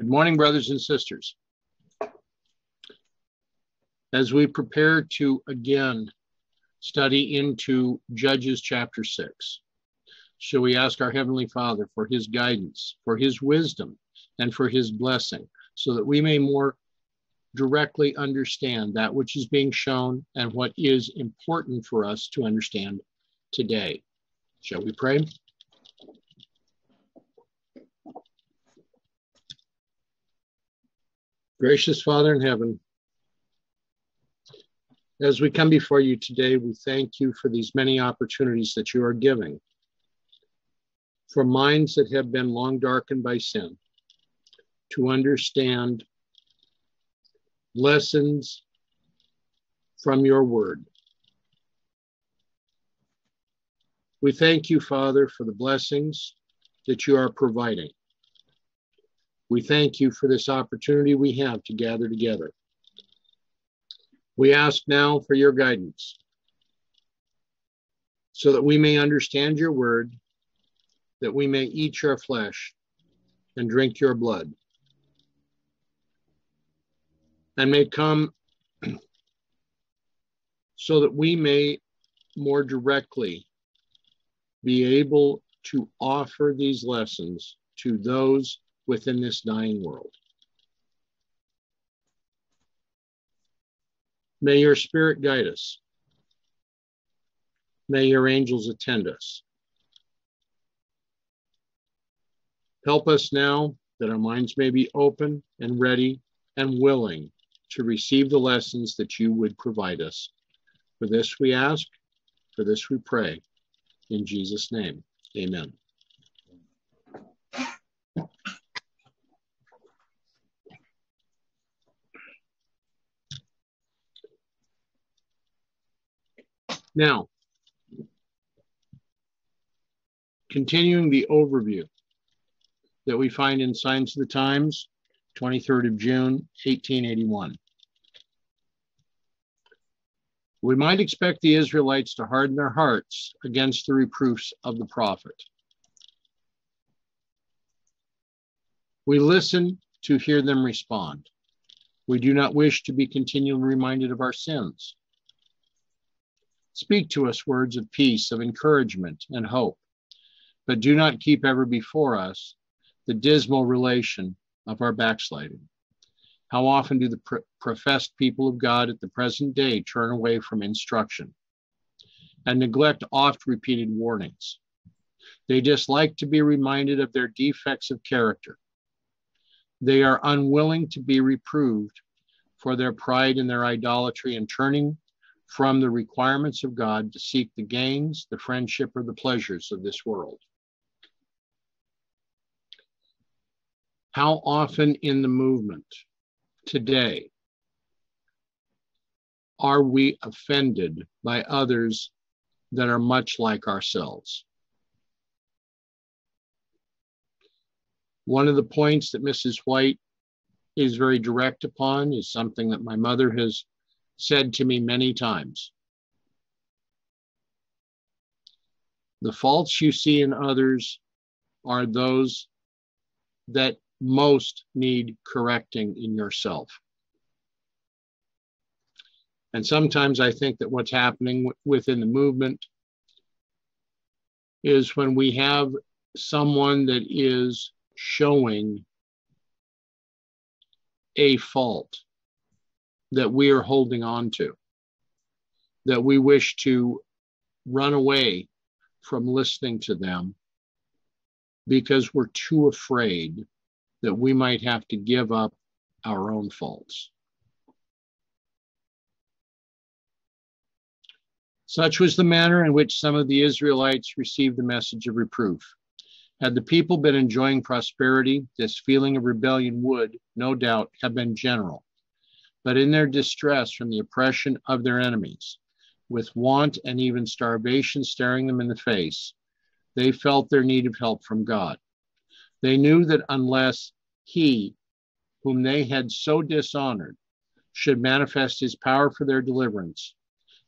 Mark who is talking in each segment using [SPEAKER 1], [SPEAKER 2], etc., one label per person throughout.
[SPEAKER 1] Good morning, brothers and sisters. As we prepare to again study into Judges chapter 6, shall we ask our Heavenly Father for his guidance, for his wisdom, and for his blessing, so that we may more directly understand that which is being shown and what is important for us to understand today. Shall we pray? Gracious Father in heaven, as we come before you today, we thank you for these many opportunities that you are giving for minds that have been long darkened by sin to understand lessons from your word. We thank you, Father, for the blessings that you are providing. We thank you for this opportunity we have to gather together. We ask now for your guidance so that we may understand your word, that we may eat your flesh and drink your blood, and may come so that we may more directly be able to offer these lessons to those within this dying world. May your spirit guide us. May your angels attend us. Help us now that our minds may be open and ready and willing to receive the lessons that you would provide us. For this we ask, for this we pray. In Jesus' name, amen. Now, continuing the overview that we find in Signs of the Times, 23rd of June, 1881. We might expect the Israelites to harden their hearts against the reproofs of the prophet. We listen to hear them respond. We do not wish to be continually reminded of our sins. Speak to us words of peace, of encouragement, and hope, but do not keep ever before us the dismal relation of our backsliding. How often do the pro- professed people of God at the present day turn away from instruction and neglect oft repeated warnings? They dislike to be reminded of their defects of character. They are unwilling to be reproved for their pride and their idolatry and turning from the requirements of God to seek the gains, the friendship, or the pleasures of this world. How often in the movement today are we offended by others that are much like ourselves? One of the points that Mrs. White is very direct upon is something that my mother has said to me many times. The faults you see in others are those that most need correcting in yourself. And sometimes I think that what's happening within the movement is when we have someone that is showing a fault that we are holding on to, that we wish to run away from listening to them because we're too afraid that we might have to give up our own faults. Such was the manner in which some of the Israelites received the message of reproof. Had the people been enjoying prosperity, this feeling of rebellion would, no doubt, have been general but in their distress from the oppression of their enemies, with want and even starvation staring them in the face, they felt their need of help from God. They knew that unless He, whom they had so dishonored, should manifest His power for their deliverance,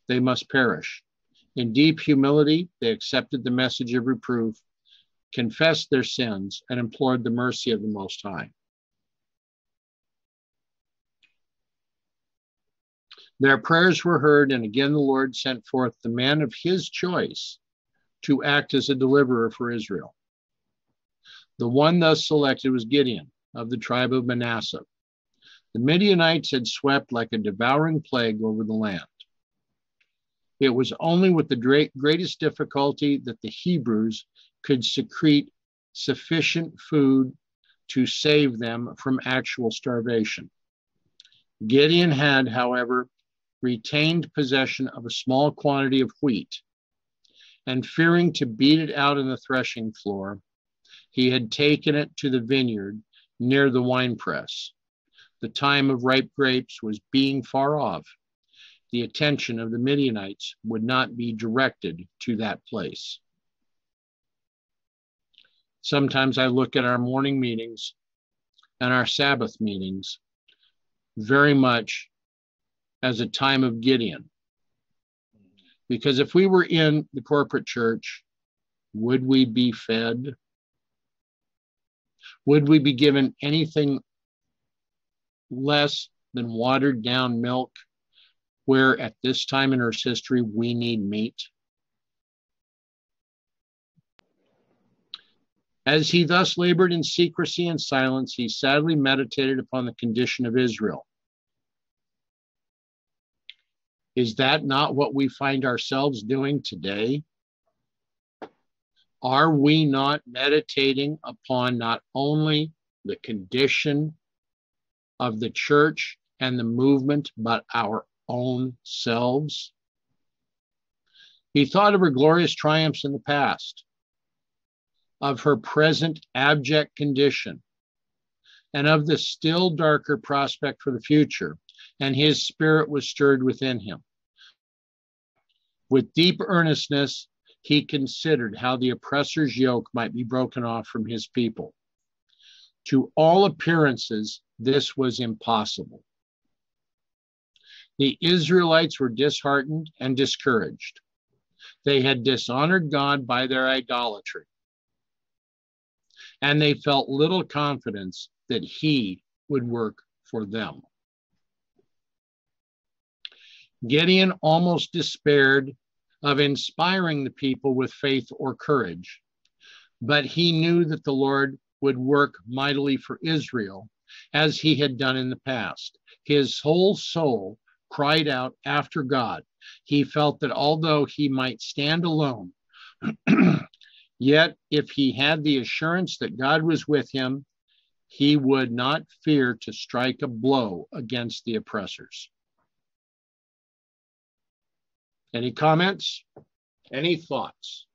[SPEAKER 1] they must perish. In deep humility, they accepted the message of reproof, confessed their sins, and implored the mercy of the Most High. Their prayers were heard, and again the Lord sent forth the man of his choice to act as a deliverer for Israel. The one thus selected was Gideon of the tribe of Manasseh. The Midianites had swept like a devouring plague over the land. It was only with the greatest difficulty that the Hebrews could secrete sufficient food to save them from actual starvation. Gideon had, however, retained possession of a small quantity of wheat, and fearing to beat it out in the threshing floor, he had taken it to the vineyard near the winepress. The time of ripe grapes was being far off. The attention of the Midianites would not be directed to that place. Sometimes I look at our morning meetings and our Sabbath meetings very much as a time of Gideon. Because if we were in the corporate church, would we be fed? Would we be given anything less than watered down milk, where at this time in Earth's history we need meat? As he thus labored in secrecy and silence, he sadly meditated upon the condition of Israel. Is that not what we find ourselves doing today? Are we not meditating upon not only the condition of the church and the movement, but our own selves? He thought of her glorious triumphs in the past of her present abject condition and of the still darker prospect for the future, and his spirit was stirred within him. With deep earnestness, he considered how the oppressor's yoke might be broken off from his people. To all appearances, this was impossible. The Israelites were disheartened and discouraged. They had dishonored God by their idolatry and they felt little confidence that he would work for them. Gideon almost despaired of inspiring the people with faith or courage, but he knew that the Lord would work mightily for Israel as he had done in the past. His whole soul cried out after God. He felt that although he might stand alone, Yet, if he had the assurance that God was with him, he would not fear to strike a blow against the oppressors. Any comments? Any thoughts?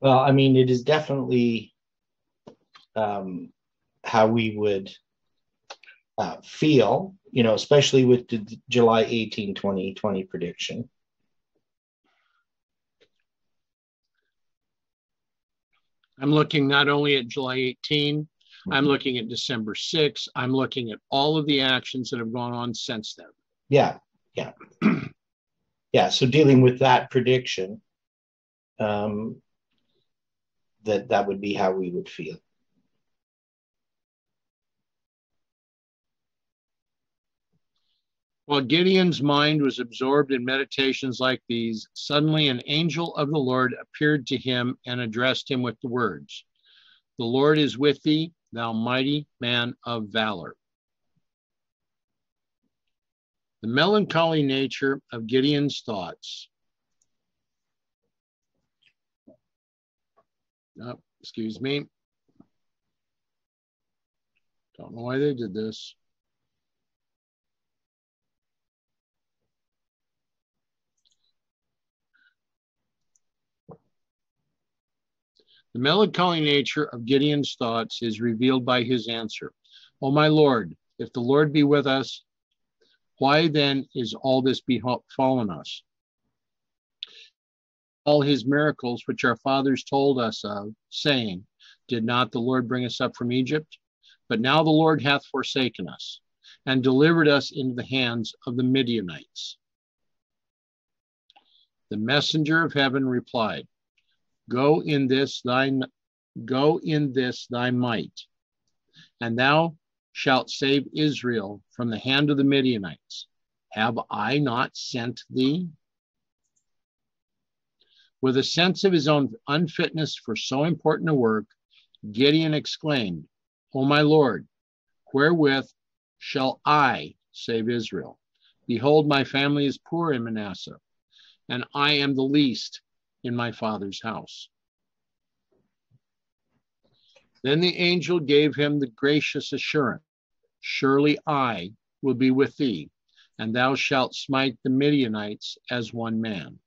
[SPEAKER 2] Well, I mean, it is definitely um, how we would uh, feel, you know, especially with the July 18, 2020 prediction?
[SPEAKER 1] I'm looking not only at July 18, mm-hmm. I'm looking at December 6. I'm looking at all of the actions that have gone on since then.
[SPEAKER 2] Yeah, yeah. yeah, so dealing with that prediction, um, that that would be how we would feel.
[SPEAKER 1] While Gideon's mind was absorbed in meditations like these, suddenly an angel of the Lord appeared to him and addressed him with the words The Lord is with thee, thou mighty man of valor. The melancholy nature of Gideon's thoughts. Oh, excuse me. Don't know why they did this. The melancholy nature of Gideon's thoughts is revealed by his answer. O my Lord, if the Lord be with us, why then is all this befallen us? All his miracles which our fathers told us of, saying, Did not the Lord bring us up from Egypt? But now the Lord hath forsaken us and delivered us into the hands of the Midianites. The messenger of heaven replied, Go in this thine go in this thy might, and thou shalt save Israel from the hand of the Midianites. Have I not sent thee? With a sense of his own unfitness for so important a work, Gideon exclaimed, O my Lord, wherewith shall I save Israel? Behold, my family is poor in Manasseh, and I am the least in my father's house. Then the angel gave him the gracious assurance Surely I will be with thee, and thou shalt smite the Midianites as one man.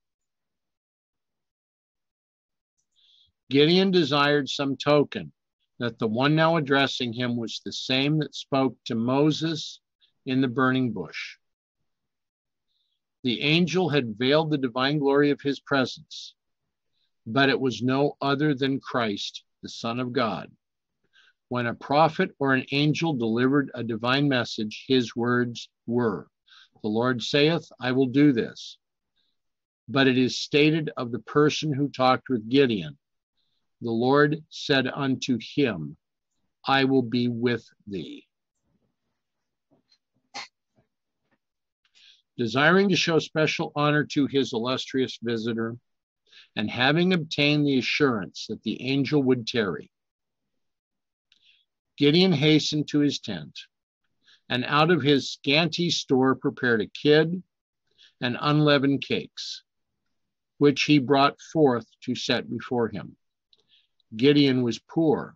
[SPEAKER 1] Gideon desired some token that the one now addressing him was the same that spoke to Moses in the burning bush. The angel had veiled the divine glory of his presence, but it was no other than Christ, the Son of God. When a prophet or an angel delivered a divine message, his words were, The Lord saith, I will do this. But it is stated of the person who talked with Gideon, the Lord said unto him, I will be with thee. Desiring to show special honor to his illustrious visitor, and having obtained the assurance that the angel would tarry, Gideon hastened to his tent, and out of his scanty store prepared a kid and unleavened cakes, which he brought forth to set before him. Gideon was poor,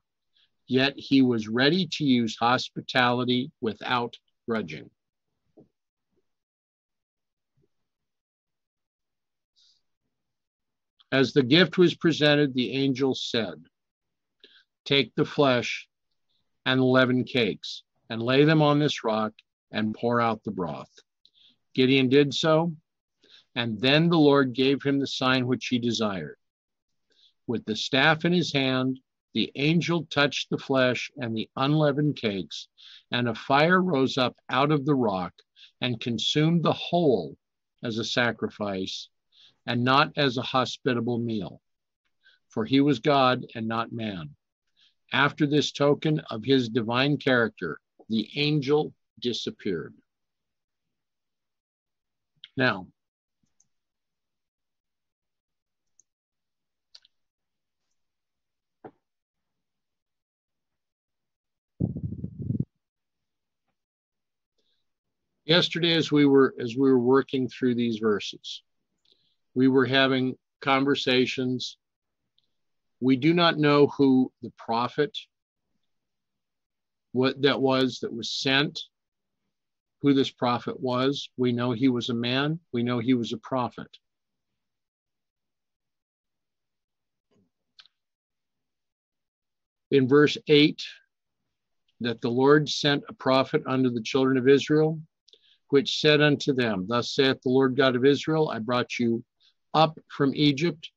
[SPEAKER 1] yet he was ready to use hospitality without grudging. As the gift was presented, the angel said, Take the flesh and leavened cakes, and lay them on this rock, and pour out the broth. Gideon did so, and then the Lord gave him the sign which he desired. With the staff in his hand, the angel touched the flesh and the unleavened cakes, and a fire rose up out of the rock and consumed the whole as a sacrifice and not as a hospitable meal. For he was God and not man. After this token of his divine character, the angel disappeared. Now, yesterday as we were as we were working through these verses we were having conversations. We do not know who the prophet what that was that was sent who this prophet was. We know he was a man. We know he was a prophet. In verse 8 that the lord sent a prophet unto the children of israel which said unto them, Thus saith the Lord God of Israel, I brought you up from Egypt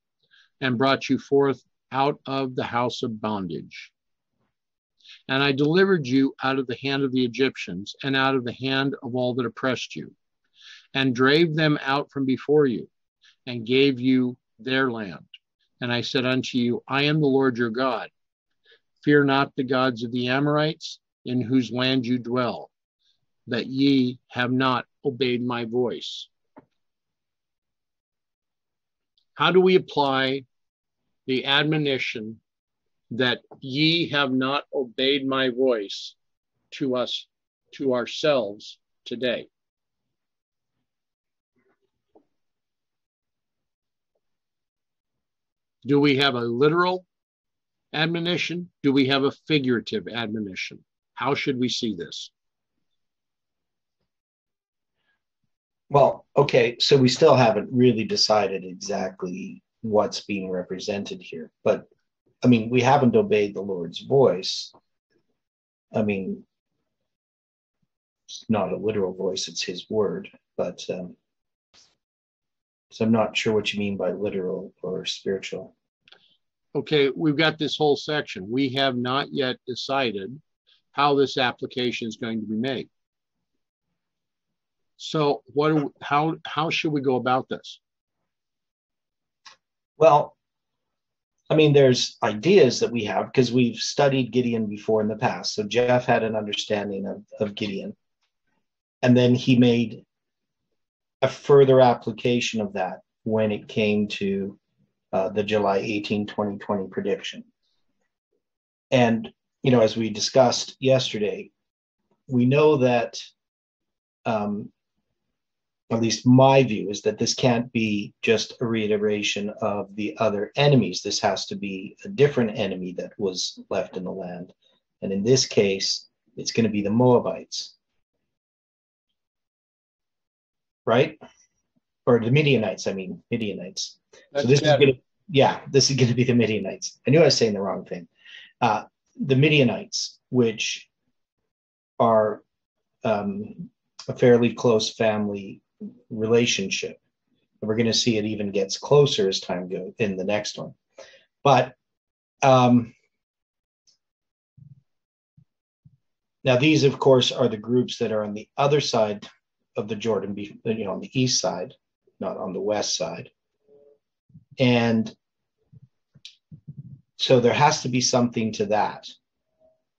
[SPEAKER 1] and brought you forth out of the house of bondage. And I delivered you out of the hand of the Egyptians and out of the hand of all that oppressed you, and drave them out from before you, and gave you their land. And I said unto you, I am the Lord your God. Fear not the gods of the Amorites, in whose land you dwell that ye have not obeyed my voice. How do we apply the admonition that ye have not obeyed my voice to us, to ourselves today? Do we have a literal admonition? Do we have a figurative admonition? How should we see this?
[SPEAKER 2] Well, okay, so we still haven't really decided exactly what's being represented here. But I mean, we haven't obeyed the Lord's voice. I mean, it's not a literal voice, it's his word. But um, so I'm not sure what you mean by literal or spiritual.
[SPEAKER 1] Okay, we've got this whole section. We have not yet decided how this application is going to be made. So what how how should we go about this?
[SPEAKER 2] Well, I mean, there's ideas that we have because we've studied Gideon before in the past. So Jeff had an understanding of, of Gideon. And then he made a further application of that when it came to uh, the July 18, 2020 prediction. And, you know, as we discussed yesterday, we know that um, at least my view is that this can't be just a reiteration of the other enemies. This has to be a different enemy that was left in the land. And in this case, it's going to be the Moabites. Right? Or the Midianites, I mean, Midianites. That's so this better. is going to, yeah, this is going to be the Midianites. I knew I was saying the wrong thing. Uh, the Midianites, which are um, a fairly close family relationship. And we're going to see it even gets closer as time goes in the next one. But um, now these, of course, are the groups that are on the other side of the Jordan, you know, on the east side, not on the west side. And so there has to be something to that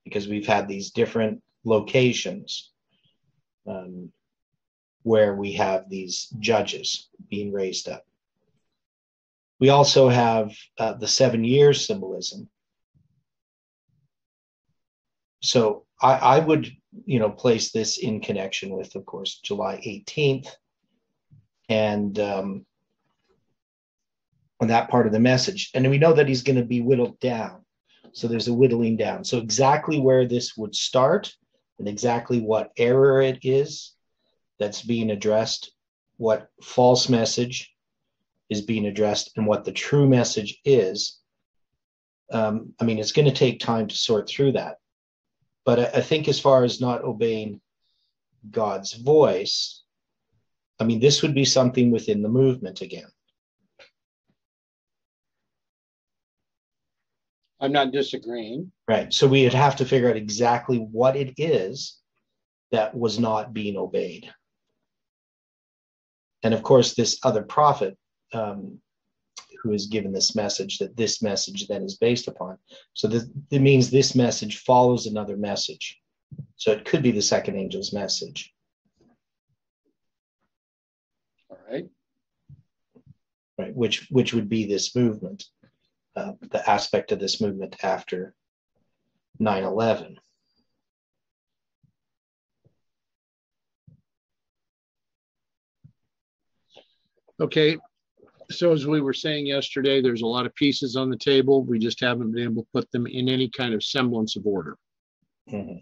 [SPEAKER 2] because we've had these different locations. Um, where we have these judges being raised up. We also have uh, the seven years symbolism. So I, I, would, you know, place this in connection with, of course, July 18th and um, that part of the message. And we know that he's going to be whittled down. So there's a whittling down. So exactly where this would start and exactly what error it is that's being addressed, what false message is being addressed, and what the true message is. Um, I mean, it's going to take time to sort through that. But I, I think, as far as not obeying God's voice, I mean, this would be something within the movement again.
[SPEAKER 1] I'm not disagreeing.
[SPEAKER 2] Right. So we would have to figure out exactly what it is that was not being obeyed and of course, this other prophet um, who is given this message that this message then is based upon. So this, it means this message follows another message. So it could be the second angel's message.
[SPEAKER 1] All right.
[SPEAKER 2] Right, which which would be this movement, uh, the aspect of this movement after 9 11.
[SPEAKER 1] Okay, so as we were saying yesterday, there's a lot of pieces on the table. We just haven't been able to put them in any kind of semblance of order. Mm-hmm.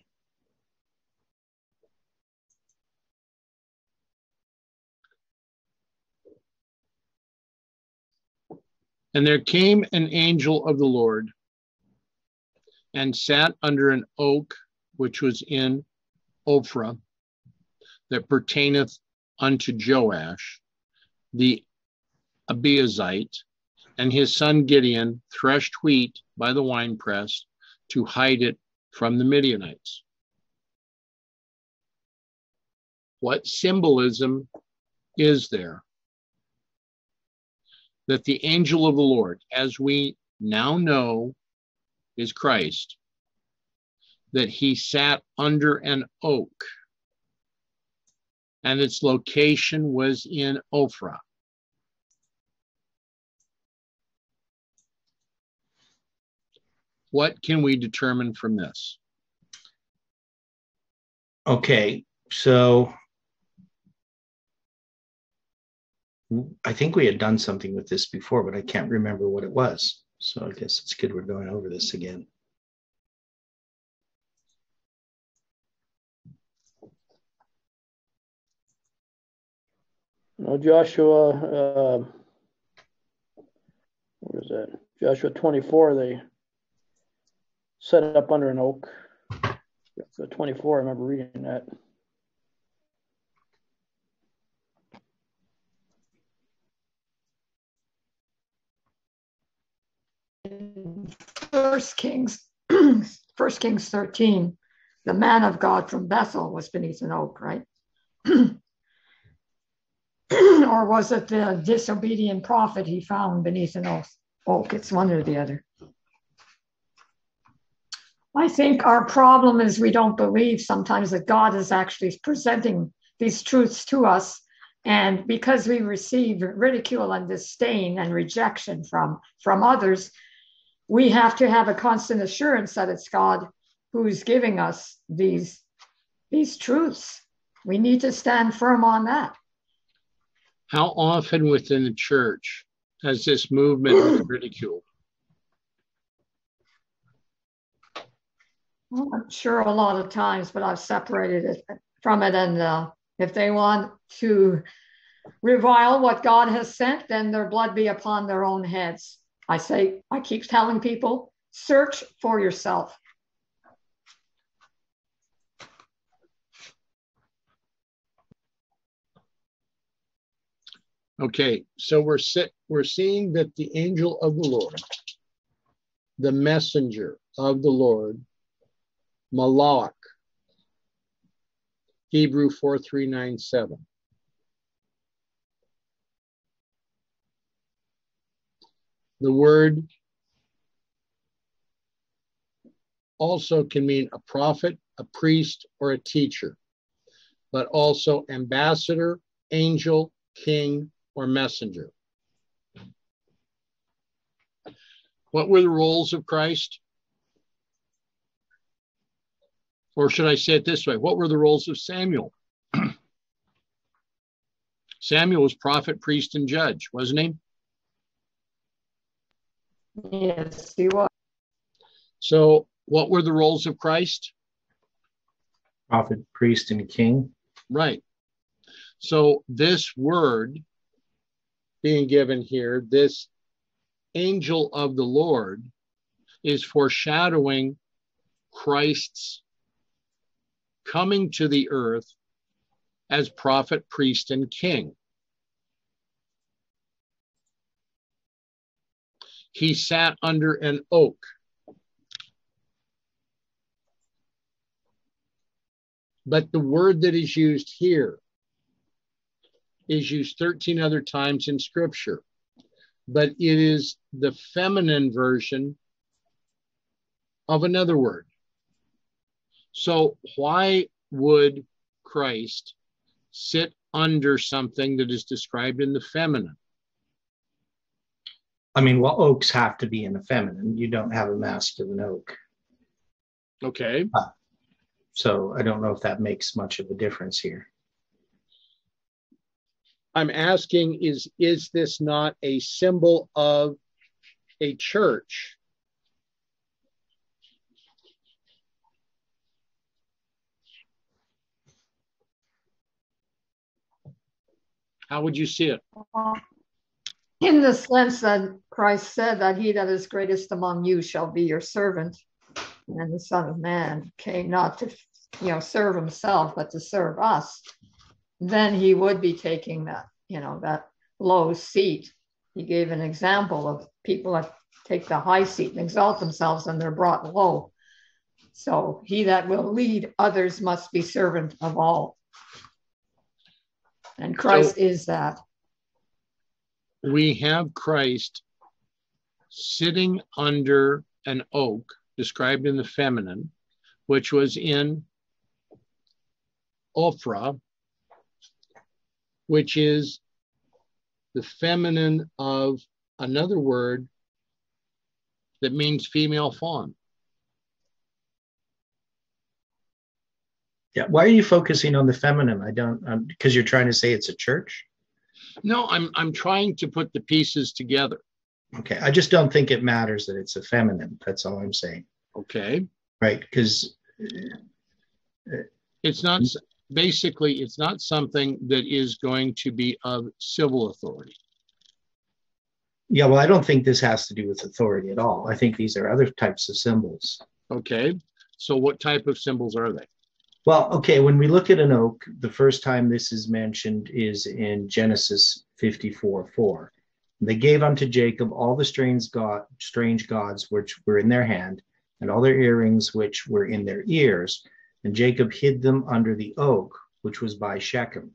[SPEAKER 1] And there came an angel of the Lord and sat under an oak which was in Ophrah that pertaineth unto Joash the Abiezrite, and his son Gideon threshed wheat by the winepress to hide it from the Midianites. What symbolism is there? That the angel of the Lord, as we now know is Christ, that he sat under an oak and its location was in Ophrah. What can we determine from this?
[SPEAKER 2] Okay, so I think we had done something with this before, but I can't remember what it was. So I guess it's good we're going over this again.
[SPEAKER 3] No, Joshua, uh, what is that? Joshua 24, they set it up under an oak. The 24, I remember reading that.
[SPEAKER 4] First Kings, First Kings 13, the man of God from Bethel was beneath an oak, right? or was it the disobedient prophet he found beneath an oak? oak. Oh, it's one or the other. I think our problem is we don't believe sometimes that God is actually presenting these truths to us. And because we receive ridicule and disdain and rejection from, from others, we have to have a constant assurance that it's God who's giving us these, these truths. We need to stand firm on that.
[SPEAKER 1] How often within the church has this movement been ridiculed?
[SPEAKER 4] Well, I'm sure a lot of times, but I've separated it from it. And uh, if they want to revile what God has sent, then their blood be upon their own heads. I say, I keep telling people, search for yourself.
[SPEAKER 1] Okay, so we're we're seeing that the angel of the Lord, the messenger of the Lord, Malach, Hebrew 4397. The word also can mean a prophet, a priest, or a teacher, but also ambassador, angel, king, or messenger. What were the roles of Christ? Or should I say it this way? What were the roles of Samuel? Samuel was prophet, priest, and judge, wasn't he?
[SPEAKER 4] Yes, he was.
[SPEAKER 1] So, what were the roles of Christ?
[SPEAKER 2] Prophet, priest, and king.
[SPEAKER 1] Right. So, this word being given here, this angel of the Lord, is foreshadowing Christ's coming to the earth as prophet, priest, and king. He sat under an oak. But the word that is used here is used 13 other times in scripture, but it is the feminine version of another word. So, why would Christ sit under something that is described in the feminine?
[SPEAKER 2] I mean, well, oaks have to be in the feminine. You don't have a masculine oak.
[SPEAKER 1] Okay.
[SPEAKER 2] So I don't know if that makes much of a difference here.
[SPEAKER 1] I'm asking is is this not a symbol of a church? How would you see it?
[SPEAKER 4] In the sense that Christ said that he that is greatest among you shall be your servant, and the Son of Man came not to you know serve himself, but to serve us, then he would be taking that, you know, that low seat. He gave an example of people that take the high seat and exalt themselves and they're brought low. So he that will lead others must be servant of all. And Christ so is that.
[SPEAKER 1] We have Christ sitting under an oak described in the feminine, which was in Ophrah, which is the feminine of another word that means female fawn.
[SPEAKER 2] Yeah. Why are you focusing on the feminine? I don't um, because you're trying to say it's a church.
[SPEAKER 1] No, I'm I'm trying to put the pieces together.
[SPEAKER 2] Okay. I just don't think it matters that it's a feminine. That's all I'm saying.
[SPEAKER 1] Okay.
[SPEAKER 2] Right. Because
[SPEAKER 1] it's not mm-hmm. Basically it's not something that is going to be of civil authority.
[SPEAKER 2] Yeah, well, I don't think this has to do with authority at all. I think these are other types of symbols.
[SPEAKER 1] Okay. So what type of symbols are they?
[SPEAKER 2] Well, okay, when we look at an oak, the first time this is mentioned is in Genesis 54 4. They gave unto Jacob all the strange, god, strange gods which were in their hand, and all their earrings which were in their ears. And Jacob hid them under the oak which was by Shechem.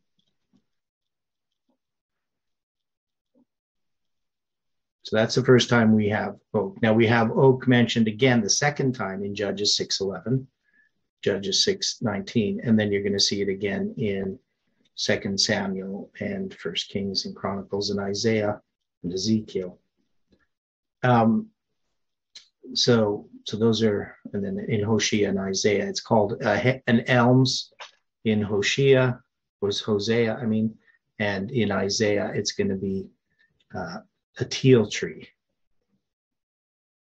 [SPEAKER 2] So that's the first time we have oak. Now we have oak mentioned again the second time in Judges 6:11, Judges 6:19, and then you're going to see it again in Second Samuel and First Kings and Chronicles and Isaiah and Ezekiel. Um, so so those are and then in Hosea and Isaiah it's called uh, an elms in Hosea was Hosea I mean and in Isaiah it's going to be uh, a teil tree.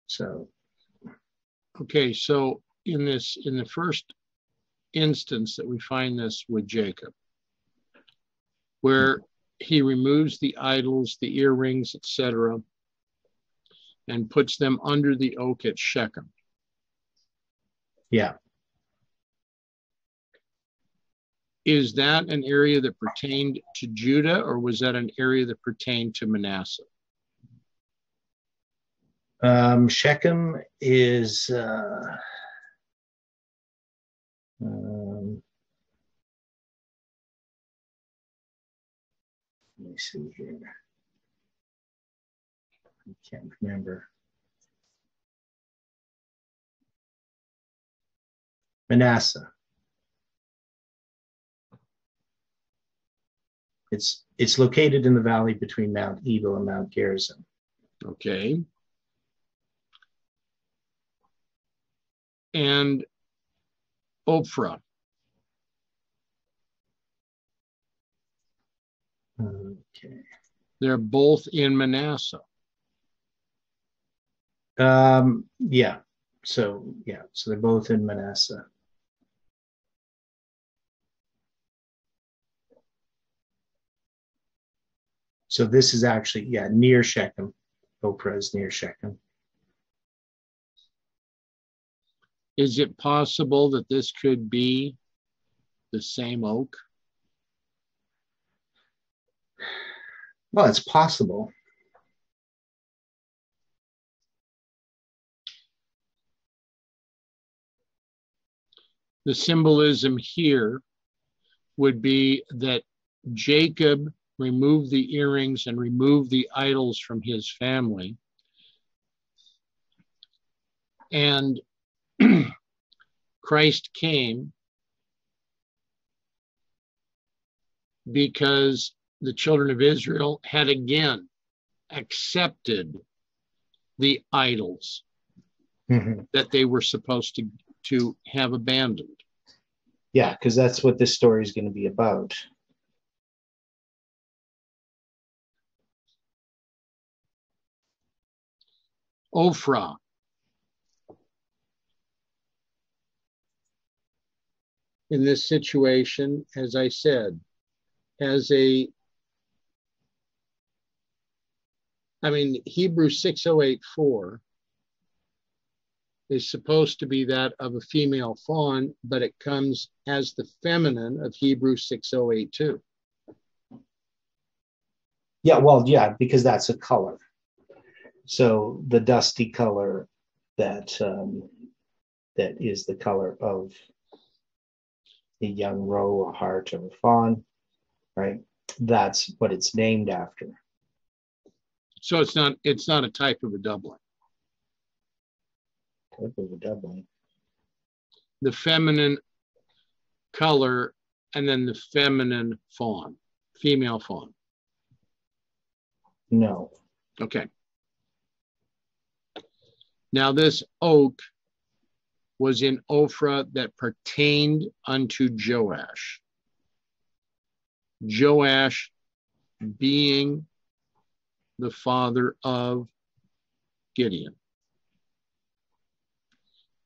[SPEAKER 2] So
[SPEAKER 1] okay, so in this in the first instance that we find this with Jacob, where he removes the idols, the earrings, etc., and puts them under the oak at Shechem.
[SPEAKER 2] Yeah.
[SPEAKER 1] Is that an area that pertained to Judah, or was that an area that pertained to Manasseh?
[SPEAKER 2] Um, Shechem is. Uh, um, let me see here. Can't remember. Manasseh. It's it's located in the valley between Mount Ebal and Mount Gerizim.
[SPEAKER 1] Okay. And Ophrah.
[SPEAKER 2] Okay.
[SPEAKER 1] They're both in Manasseh.
[SPEAKER 2] Um, yeah. So yeah, so they're both in Manasseh. So this is actually yeah near Shechem. Ophrah is near Shechem.
[SPEAKER 1] Is it possible that this could be the same oak?
[SPEAKER 2] Well, it's possible.
[SPEAKER 1] The symbolism here would be that Jacob removed the earrings and removed the idols from his family. And Christ came because the children of Israel had again accepted the idols
[SPEAKER 2] mm-hmm.
[SPEAKER 1] that they were supposed to, to have abandoned.
[SPEAKER 2] Yeah, because that's what this story is going to be about.
[SPEAKER 1] Ophrah. In this situation, as I said, as a I mean, Hebrew 6084 is supposed to be that of a female fawn, but it comes as the feminine of Hebrew 6082.
[SPEAKER 2] Yeah, well, yeah, because that's a color. So the dusty color that um, that is the color of a young roe, a hart, or a fawn, right? That's what it's named after.
[SPEAKER 1] So it's not it's not a type of a doubling.
[SPEAKER 2] Type of a doubling.
[SPEAKER 1] The feminine color and then the feminine fawn, female fawn.
[SPEAKER 2] No.
[SPEAKER 1] Okay. Now, this oak was in Ophrah that pertained unto Joash. Joash being the father of Gideon.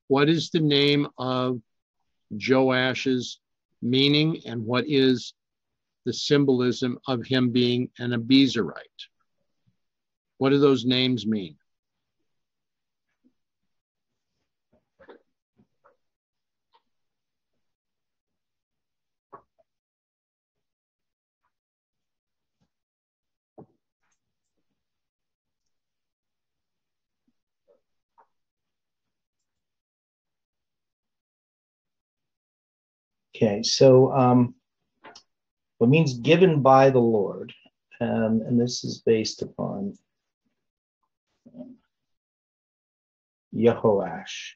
[SPEAKER 1] What is the name of Joash's meaning and what is the symbolism of him being an Abiezrite? What do those names mean?
[SPEAKER 2] Okay, so um, what means given by the Lord, um, and this is based upon Yehoash.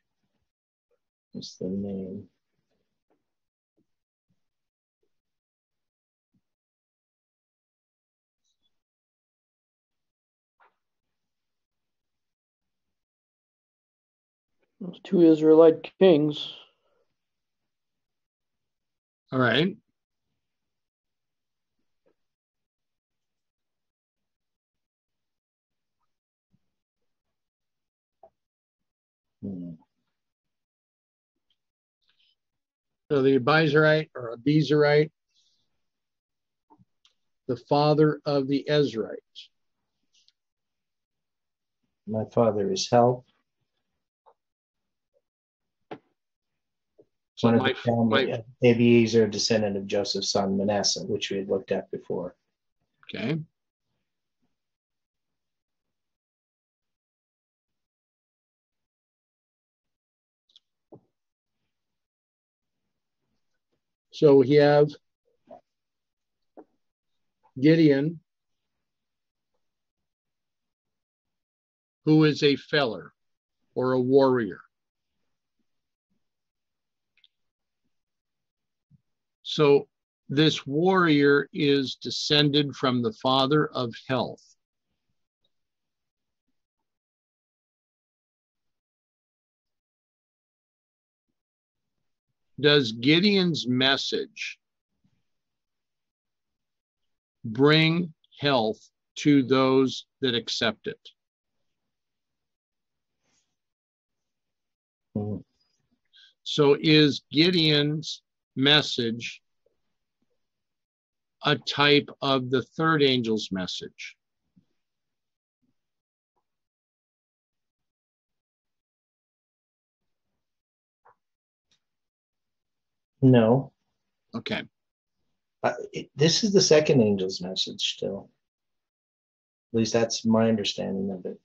[SPEAKER 2] is the name?
[SPEAKER 3] Those two Israelite kings.
[SPEAKER 1] All right. So the Abiezrite or Abiezrite, the father of the Ezrites.
[SPEAKER 2] My father is Help. One of
[SPEAKER 1] my,
[SPEAKER 2] the family,
[SPEAKER 1] my, uh,
[SPEAKER 2] Abiezer, a descendant of Joseph's son Manasseh, which we had looked at before.
[SPEAKER 1] okay. So we have Gideon, who is a feller or a warrior. So this warrior is descended from the father of health. Does Gideon's message bring health to those that accept it?
[SPEAKER 2] Hmm.
[SPEAKER 1] So is Gideon's message a type of the third angel's message?
[SPEAKER 2] No,
[SPEAKER 1] Okay.
[SPEAKER 2] uh, it, this is the second angel's message still. At least that's my understanding of it.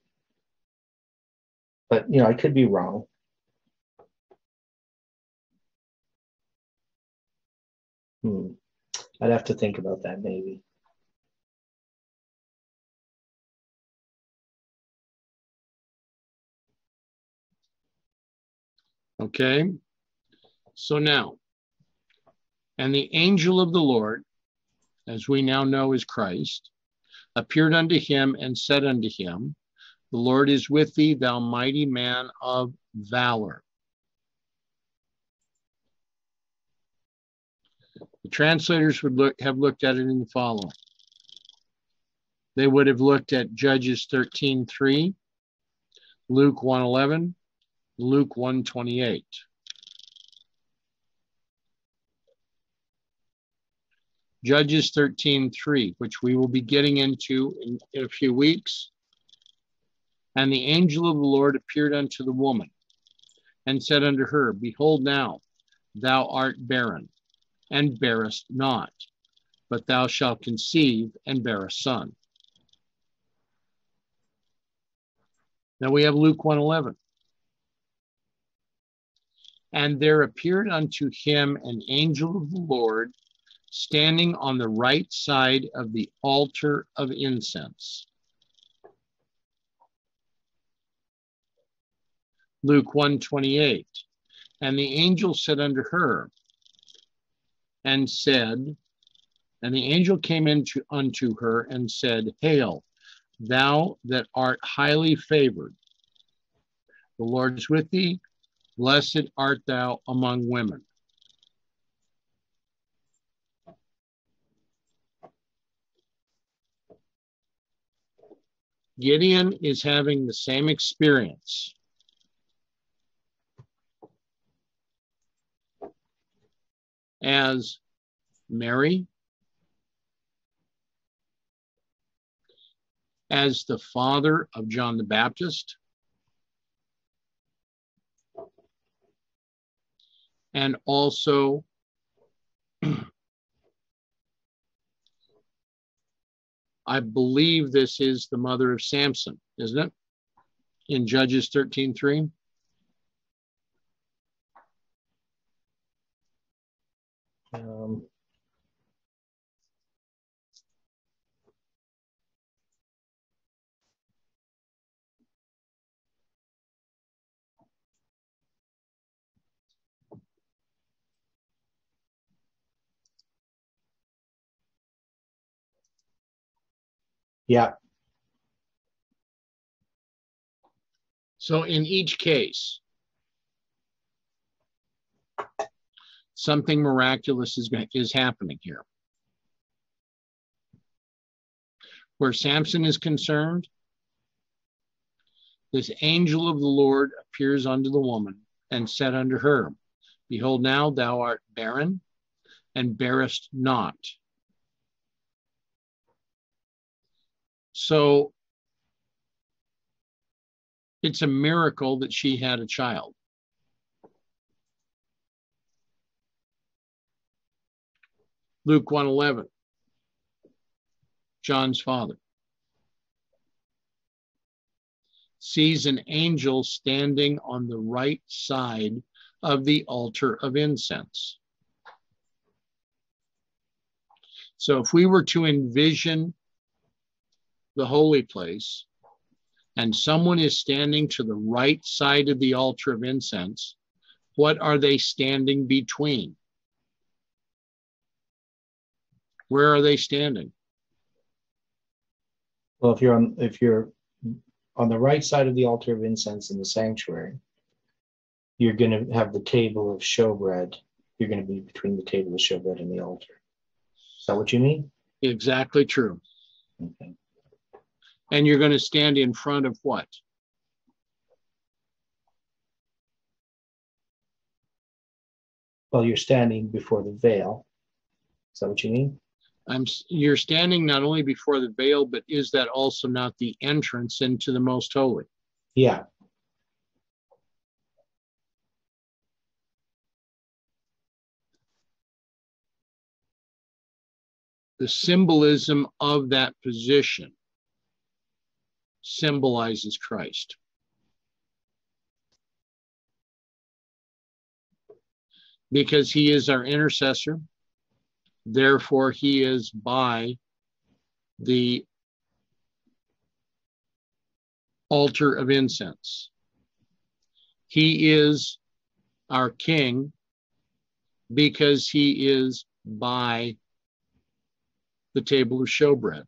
[SPEAKER 2] But, you know, I could be wrong. Hmm. I'd have to think about that maybe.
[SPEAKER 1] Okay. So now, and the angel of the Lord, as we now know is Christ, appeared unto him and said unto him, The Lord is with thee, thou mighty man of valor. The translators would look, have looked at it in the following. They would have looked at Judges 13:3, Luke 1:11, Luke 1:28. Judges 13:3, which we will be getting into in, in a few weeks. And the angel of the Lord appeared unto the woman and said unto her, Behold, now thou art barren and bearest not, but thou shalt conceive and bear a son. Now we have Luke 1:11. And there appeared unto him an angel of the Lord standing on the right side of the altar of incense. Luke 1:28. And the angel said unto her, and said, and the angel came into unto her and said, Hail, thou that art highly favored. The Lord is with thee, blessed art thou among women. Gideon is having the same experience. As Mary, as the father of John the Baptist, and also I believe this is the mother of Samson, isn't it? In Judges 13:3.
[SPEAKER 2] Um, yeah.
[SPEAKER 1] So in each case, something miraculous is, is happening here. Where Samson is concerned, this angel of the Lord appears unto the woman and said unto her, Behold, now thou art barren and bearest not. So it's a miracle that she had a child. Luke 111, John's father, sees an angel standing on the right side of the altar of incense. So if we were to envision the holy place and someone is standing to the right side of the altar of incense, what are they standing between? Where are they standing?
[SPEAKER 2] Well, if you're on if you're on the right side of the altar of incense in the sanctuary, you're going to have the table of showbread. You're going to be between the table of showbread and the altar. Is that what you mean?
[SPEAKER 1] Exactly true.
[SPEAKER 2] Okay.
[SPEAKER 1] And you're going to stand in front of what?
[SPEAKER 2] Well, you're standing before the veil. Is that what you mean?
[SPEAKER 1] I'm you're standing not only before the veil, but is that also not the entrance into the most holy?
[SPEAKER 2] Yeah.
[SPEAKER 1] The symbolism of that position symbolizes Christ. Because he is our intercessor, Therefore, he is by the altar of incense. He is our king because he is by the table of showbread.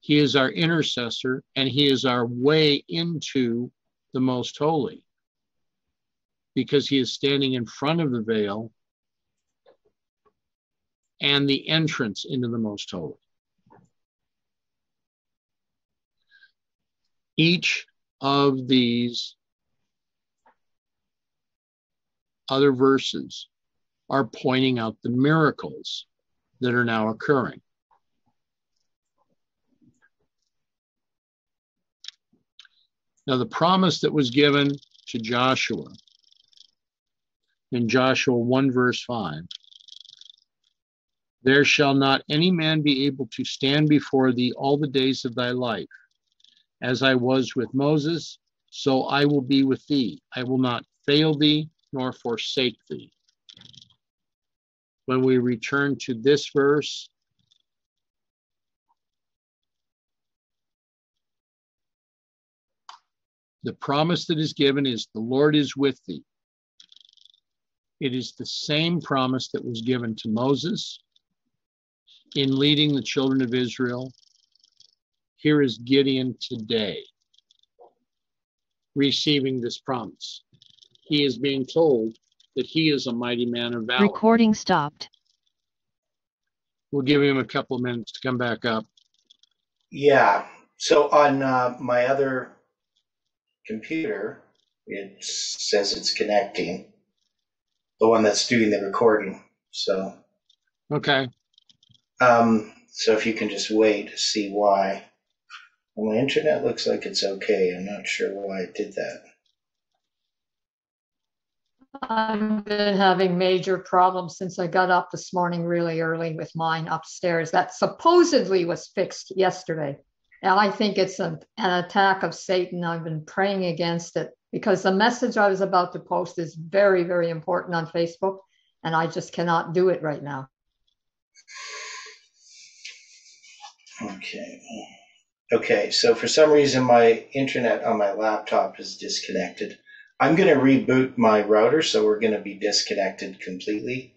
[SPEAKER 1] He is our intercessor and he is our way into the most holy because he is standing in front of the veil and the entrance into the most holy. Each of these other verses are pointing out the miracles that are now occurring. Now, the promise that was given to Joshua in Joshua 1, verse 5 there shall not any man be able to stand before thee all the days of thy life. As I was with Moses, so I will be with thee. I will not fail thee nor forsake thee. When we return to this verse, the promise that is given is the Lord is with thee. It is the same promise that was given to Moses, in leading the children of Israel. Here is Gideon today receiving this promise. He is being told that he is a mighty man of valor.
[SPEAKER 5] Recording stopped.
[SPEAKER 1] We'll give him a couple of minutes to come back up.
[SPEAKER 2] Yeah. So on uh, my other computer, it says it's connecting. The one that's doing the recording. So.
[SPEAKER 1] Okay.
[SPEAKER 2] Um, so if you can just wait to see why. Well, my internet looks like it's okay. I'm not sure why it did that.
[SPEAKER 4] I've been having major problems since I got up this morning really early with mine upstairs that supposedly was fixed yesterday. And I think it's an, an attack of Satan. I've been praying against it because the message I was about to post is very, very important on Facebook. And I just cannot do it right now.
[SPEAKER 2] Okay. Okay, so for some reason my internet on my laptop is disconnected. I'm going to reboot my router, so we're going to be disconnected completely.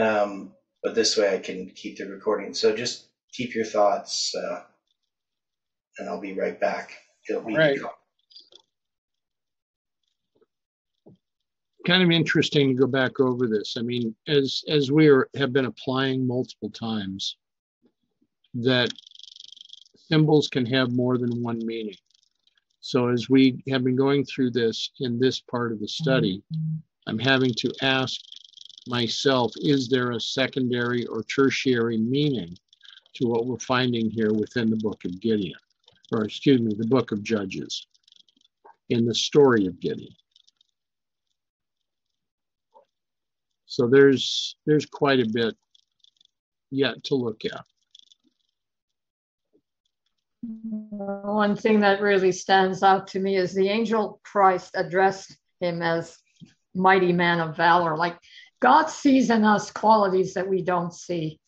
[SPEAKER 2] Um, but this way I can keep the recording. So just keep your thoughts, uh, and I'll be right back. It'll be
[SPEAKER 1] Right. kind of interesting to go back over this. I mean, as as we are, have been applying multiple times, that symbols can have more than one meaning. So as we have been going through this in this part of the study, I'm having to ask myself, is there a secondary or tertiary meaning to what we're finding here within the book of Gideon, or excuse me, the book of Judges, in the story of Gideon? So there's there's quite a bit yet to look at.
[SPEAKER 4] One thing that really stands out to me is the angel Christ addressed him as mighty man of valor. Like God sees in us qualities that we don't see.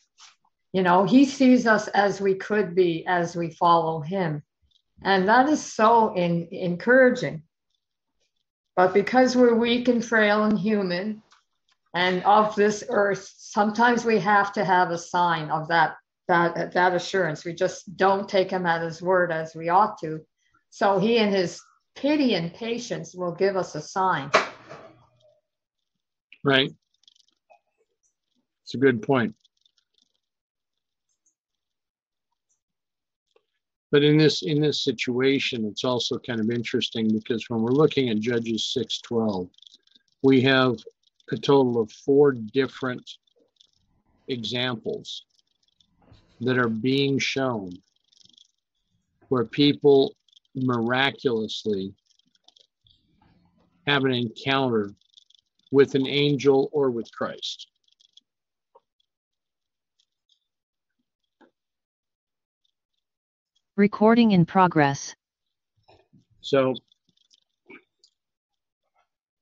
[SPEAKER 4] You know, he sees us as we could be as we follow him. And that is so in, encouraging. But because we're weak and frail and human and of this earth, sometimes we have to have a sign of that that that assurance. We just don't take him at his word as we ought to. So he in his pity and patience will give us a sign.
[SPEAKER 1] Right. It's a good point. But in this in this situation, it's also kind of interesting because when we're looking at Judges 6:12, we have a total of four different examples that are being shown where people miraculously have an encounter with an angel or with Christ.
[SPEAKER 5] Recording in progress.
[SPEAKER 1] So,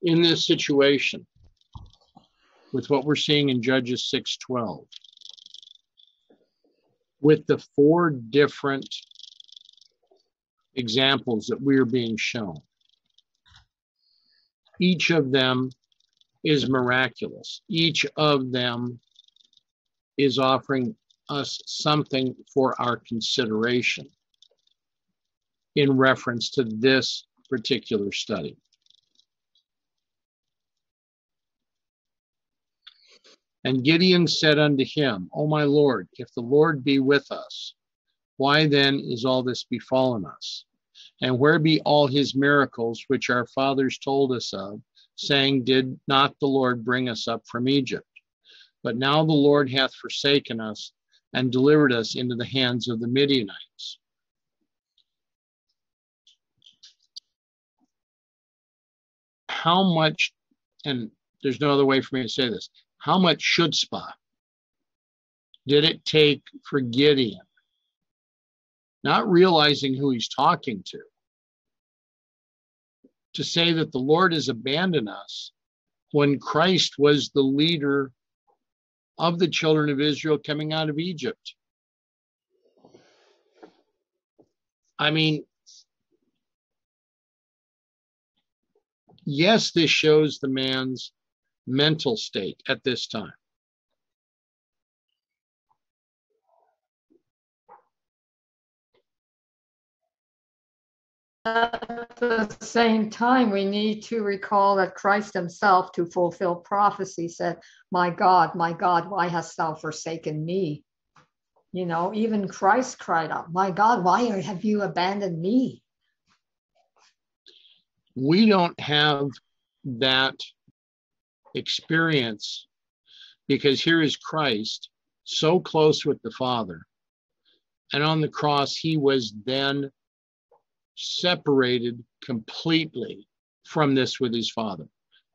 [SPEAKER 1] in this situation, with what we're seeing in Judges 6:12, with the four different examples that we are being shown, each of them is miraculous. Each of them is offering us something for our consideration in reference to this particular study. And Gideon said unto him, O my Lord, if the Lord be with us, why then is all this befallen us? And where be all his miracles which our fathers told us of, saying, Did not the Lord bring us up from Egypt? But now the Lord hath forsaken us and delivered us into the hands of the Midianites. How much, and there's no other way for me to say this, how much chutzpah did it take for Gideon, not realizing who he's talking to, to say that the Lord has abandoned us when Christ was the leader of the children of Israel coming out of Egypt? I mean, yes, this shows the man's mental state at this time.
[SPEAKER 4] At the same time, we need to recall that Christ himself, to fulfill prophecy, said, My God, my God, why hast thou forsaken me? You know, even Christ cried out, My God, why have you abandoned me?
[SPEAKER 1] We don't have that experience because here is Christ so close with the Father. And on the cross, he was then separated completely from this with his Father.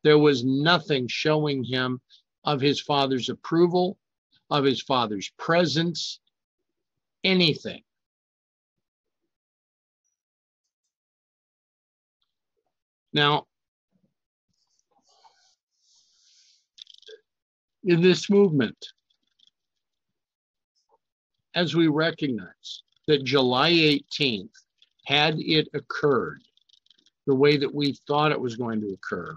[SPEAKER 1] There was nothing showing him of his Father's approval, of his Father's presence, anything. Now, in this movement, as we recognize that July 18th, had it occurred the way that we thought it was going to occur,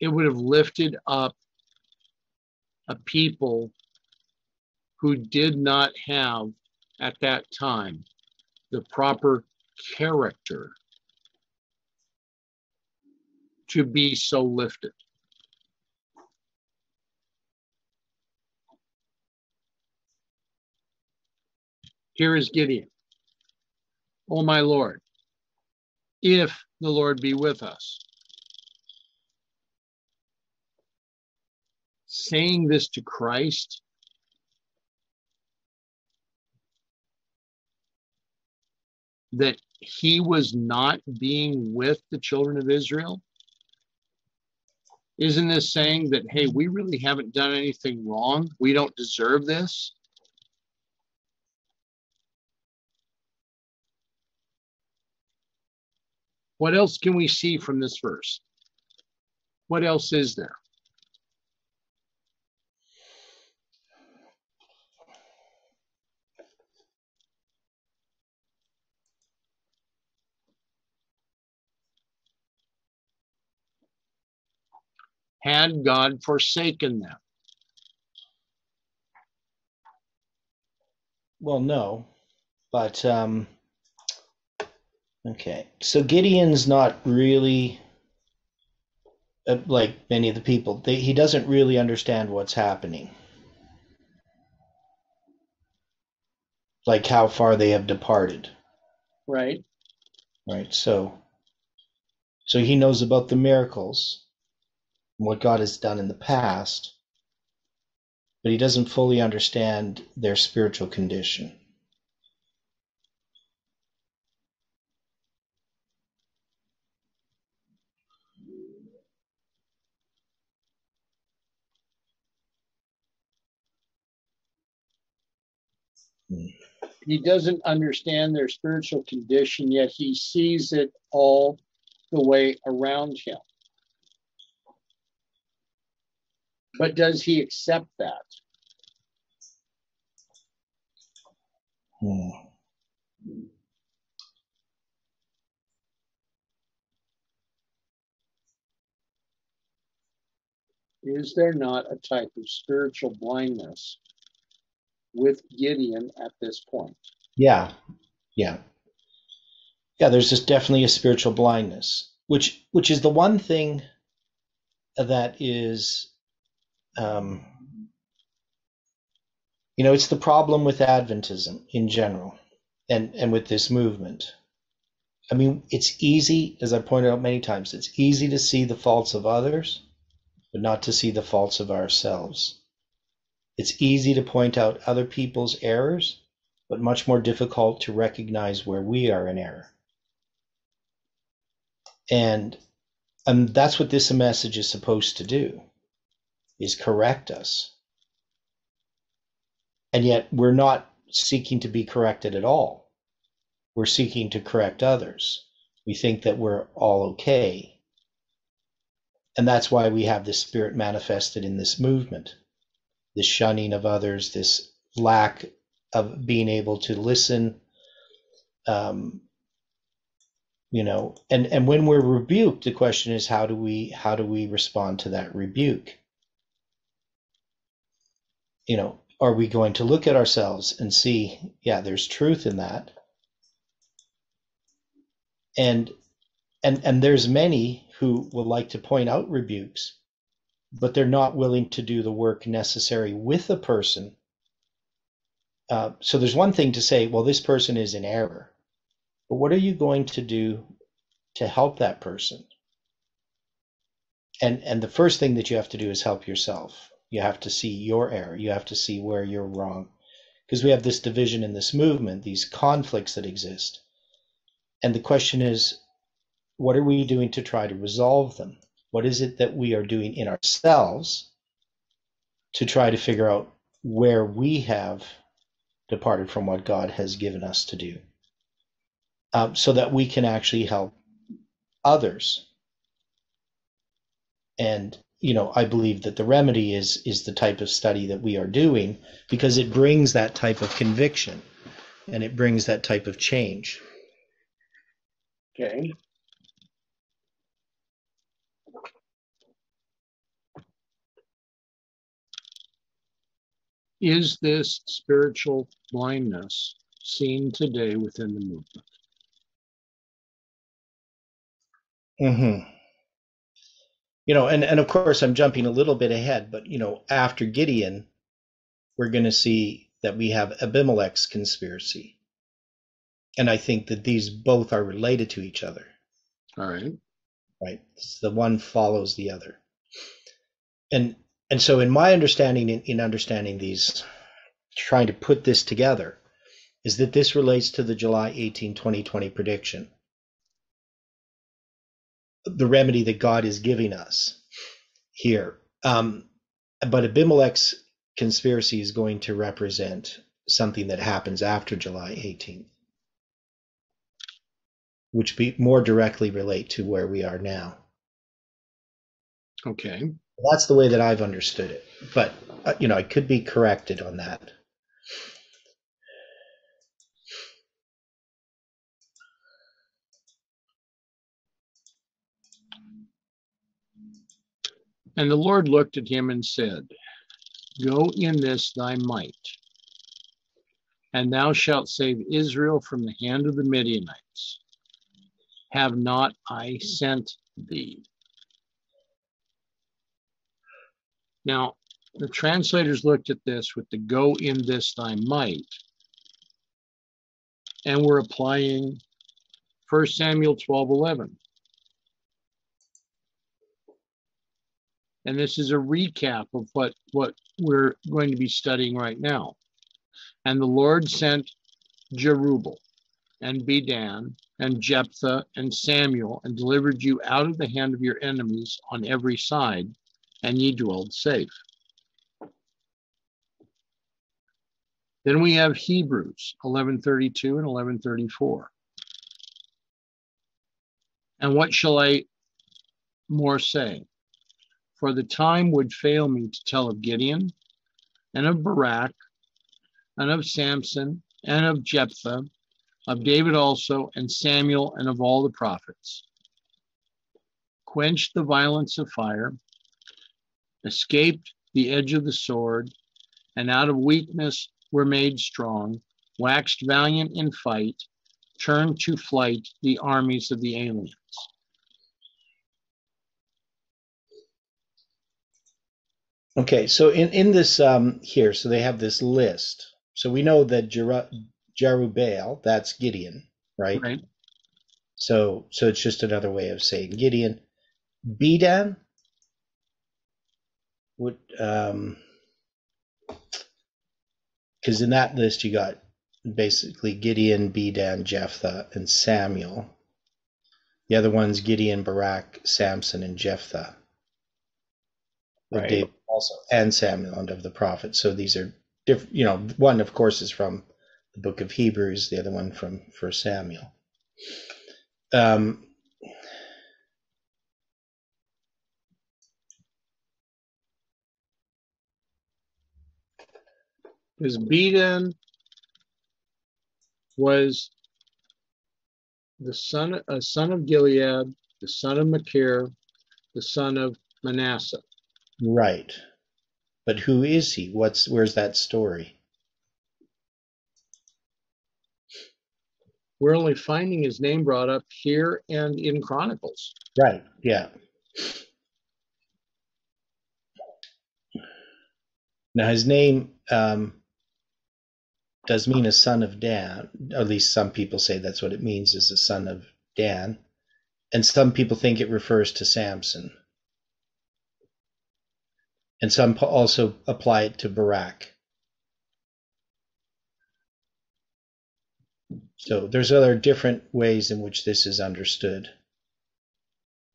[SPEAKER 1] it would have lifted up a people who did not have at that time the proper character to be so lifted. Here is Gideon. O my Lord, if the Lord be with us. Saying this to Christ that he was not being with the children of Israel? Isn't this saying that, hey, we really haven't done anything wrong? We don't deserve this? What else can we see from this verse? What else is there? Had God forsaken them?
[SPEAKER 2] Well, no, but um, okay. So Gideon's not really uh, like many of the people. They, he doesn't really understand what's happening, like how far they have departed.
[SPEAKER 1] Right.
[SPEAKER 2] Right. So, so he knows about the miracles what God has done in the past, but he doesn't fully understand their spiritual condition.
[SPEAKER 1] He doesn't understand their spiritual condition, yet he sees it all the way around him. But does he accept that?
[SPEAKER 2] Hmm.
[SPEAKER 1] Is there not a type of spiritual blindness with Gideon at this point?
[SPEAKER 2] Yeah, yeah, yeah. There's just definitely a spiritual blindness, which which is the one thing that is um, you know, it's the problem with Adventism in general and, and with this movement. I mean, it's easy, as I pointed out many times, it's easy to see the faults of others, but not to see the faults of ourselves. It's easy to point out other people's errors, but much more difficult to recognize where we are in error. And um, that's what this message is supposed to do is correct us. And yet we're not seeking to be corrected at all. We're seeking to correct others. We think that we're all okay. And that's why we have this spirit manifested in this movement this shunning of others, this lack of being able to listen. Um, you know, and, and when we're rebuked, the question is how do we how do we respond to that rebuke? you know, are we going to look at ourselves and see, yeah, there's truth in that? And and and there's many who will like to point out rebukes, but they're not willing to do the work necessary with a person. Uh, so there's one thing to say, well, this person is in error, but what are you going to do to help that person? And and the first thing that you have to do is help yourself. You have to see your error. You have to see where you're wrong. Because we have this division in this movement, these conflicts that exist. And the question is, what are we doing to try to resolve them? What is it that we are doing in ourselves to try to figure out where we have departed from what God has given us to do? Um, so that we can actually help others. And you know, I believe that the remedy is is the type of study that we are doing because it brings that type of conviction and it brings that type of change.
[SPEAKER 1] Okay. Is this spiritual blindness seen today within the movement?
[SPEAKER 2] Mm-hmm. You know, and, and of course, I'm jumping a little bit ahead, but, you know, after Gideon, we're going to see that we have Abimelech's conspiracy. And I think that these both are related to each other.
[SPEAKER 1] All right.
[SPEAKER 2] Right. the one follows the other. And and so in my understanding in, in understanding these trying to put this together is that this relates to the July 18, 2020 prediction. The remedy that God is giving us here. Um, but Abimelech's conspiracy is going to represent something that happens after July 18th, which be more directly relate to where we are now.
[SPEAKER 1] Okay.
[SPEAKER 2] That's the way that I've understood it, but uh, you know, I could be corrected on that.
[SPEAKER 1] And the Lord looked at him and said, Go in this thy might, and thou shalt save Israel from the hand of the Midianites. Have not I sent thee? Now, the translators looked at this with the go in this thy might, and we're applying 1 Samuel 12 11. And this is a recap of what, what we're going to be studying right now. And the Lord sent Jerubbaal and Bedan and Jephthah and Samuel and delivered you out of the hand of your enemies on every side, and ye dwelled safe. Then we have Hebrews 1132 and 1134. And what shall I more say? for the time would fail me to tell of Gideon and of Barak and of Samson and of Jephthah, of David also, and Samuel, and of all the prophets. Quenched the violence of fire, escaped the edge of the sword, and out of weakness were made strong, waxed valiant in fight, turned to flight the armies of the aliens.
[SPEAKER 2] Okay, so in in this um, here, so they have this list. So we know that Jer- Jerubbaal, that's Gideon, right?
[SPEAKER 1] Right.
[SPEAKER 2] So so it's just another way of saying Gideon. Bedan would um because in that list you got basically Gideon, Bedan, Jephthah, and Samuel. The other ones Gideon, Barak, Samson, and Jephthah. Right. David also and Samuel and of the prophets. So these are different. You know, one of course is from the book of Hebrews, the other one from First Samuel. Um,
[SPEAKER 1] Because Bedan was the son, a son of Gilead, the son of Machir, the son of Manasseh.
[SPEAKER 2] Right. But who is he? What's where's that story?
[SPEAKER 1] We're only finding his name brought up here and in Chronicles.
[SPEAKER 2] Right. Yeah. Now his name um, does mean a son of Dan. At least some people say that's what it means is a son of Dan, and some people think it refers to Samson and some also apply it to Barak. So there's other different ways in which this is understood.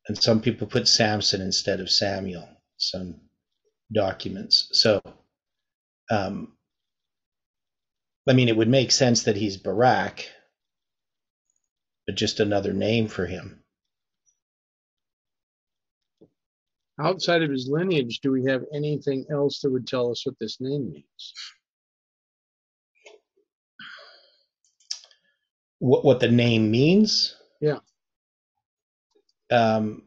[SPEAKER 2] And some people put Samson instead of Samuel, some documents. So, um, I mean, it would make sense that he's Barak, but just another name for him.
[SPEAKER 1] outside of his lineage, do we have anything else that would tell us what this name means?
[SPEAKER 2] What what the name means?
[SPEAKER 1] Yeah.
[SPEAKER 2] Um,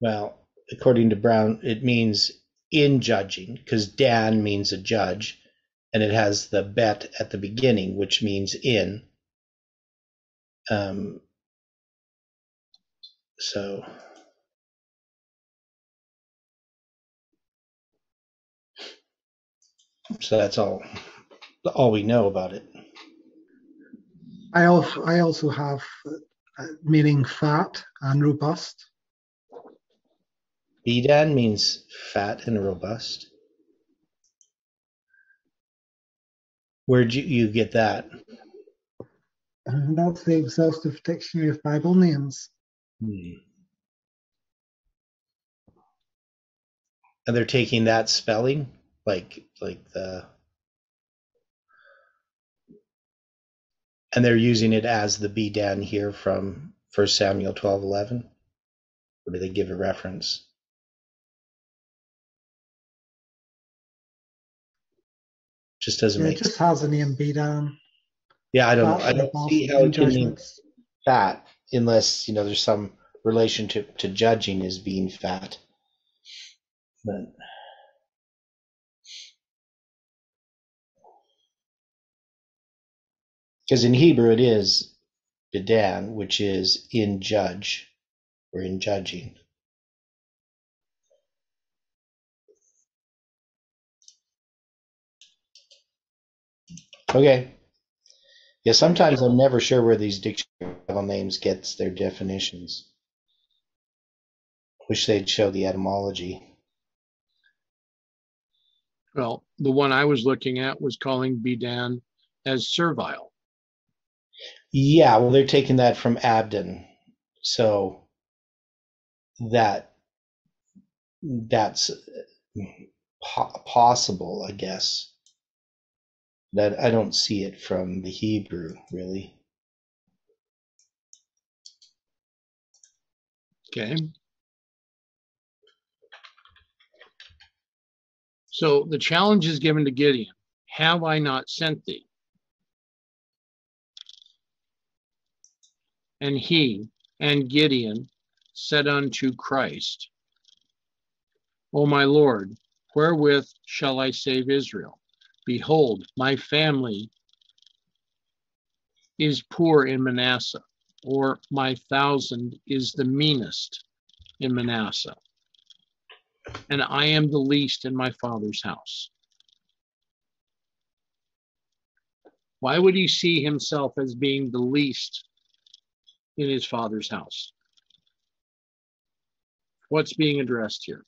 [SPEAKER 2] well, according to Brown, it means in judging because Dan means a judge, and it has the bet at the beginning, which means in. Um, so so that's all all we know about it.
[SPEAKER 6] I also I also have uh, meaning fat and robust.
[SPEAKER 2] Bedan means fat and robust. Where'd you, you get that?
[SPEAKER 6] And that's the exhaustive dictionary of Bible names.
[SPEAKER 2] Hmm. And they're taking that spelling, like like the, and they're using it as the Bedan here from First Samuel twelve eleven. Or do they give a reference? Just doesn't
[SPEAKER 6] Yeah, it just
[SPEAKER 2] sense.
[SPEAKER 6] has the name Bedan.
[SPEAKER 2] Yeah, I don't know. I don't see how it can fat unless you know there's some relationship to judging as being fat. But because in Hebrew it is bedan, which is in judge or in judging. Okay. Yeah, sometimes I'm never sure where these dictionary names gets their definitions. Wish they'd show the etymology.
[SPEAKER 1] Well, the one I was looking at was calling Bedan as servile.
[SPEAKER 2] Yeah, well, they're taking that from Abdon, so that that's po- possible, I guess. That I don't see it from the Hebrew really.
[SPEAKER 1] Okay. So the challenge is given to Gideon Have I not sent thee? And he and Gideon said unto Christ, O my Lord, wherewith shall I save Israel? Behold, my family is poor in Manasseh, or my thousand is the meanest in Manasseh, and I am the least in my father's house. Why would he see himself as being the least in his father's house? What's being addressed here?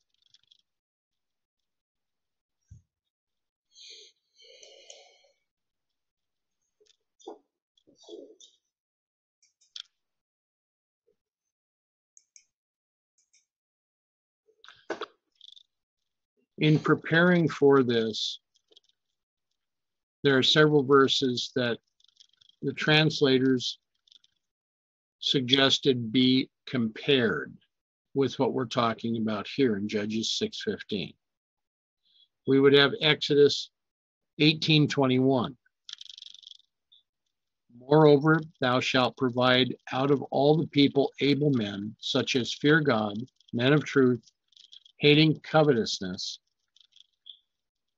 [SPEAKER 1] In preparing for this, there are several verses that the translators suggested be compared with what we're talking about here in Judges 6:15. We would have Exodus 18:21. Moreover, thou shalt provide out of all the people able men, such as fear God, men of truth, hating covetousness,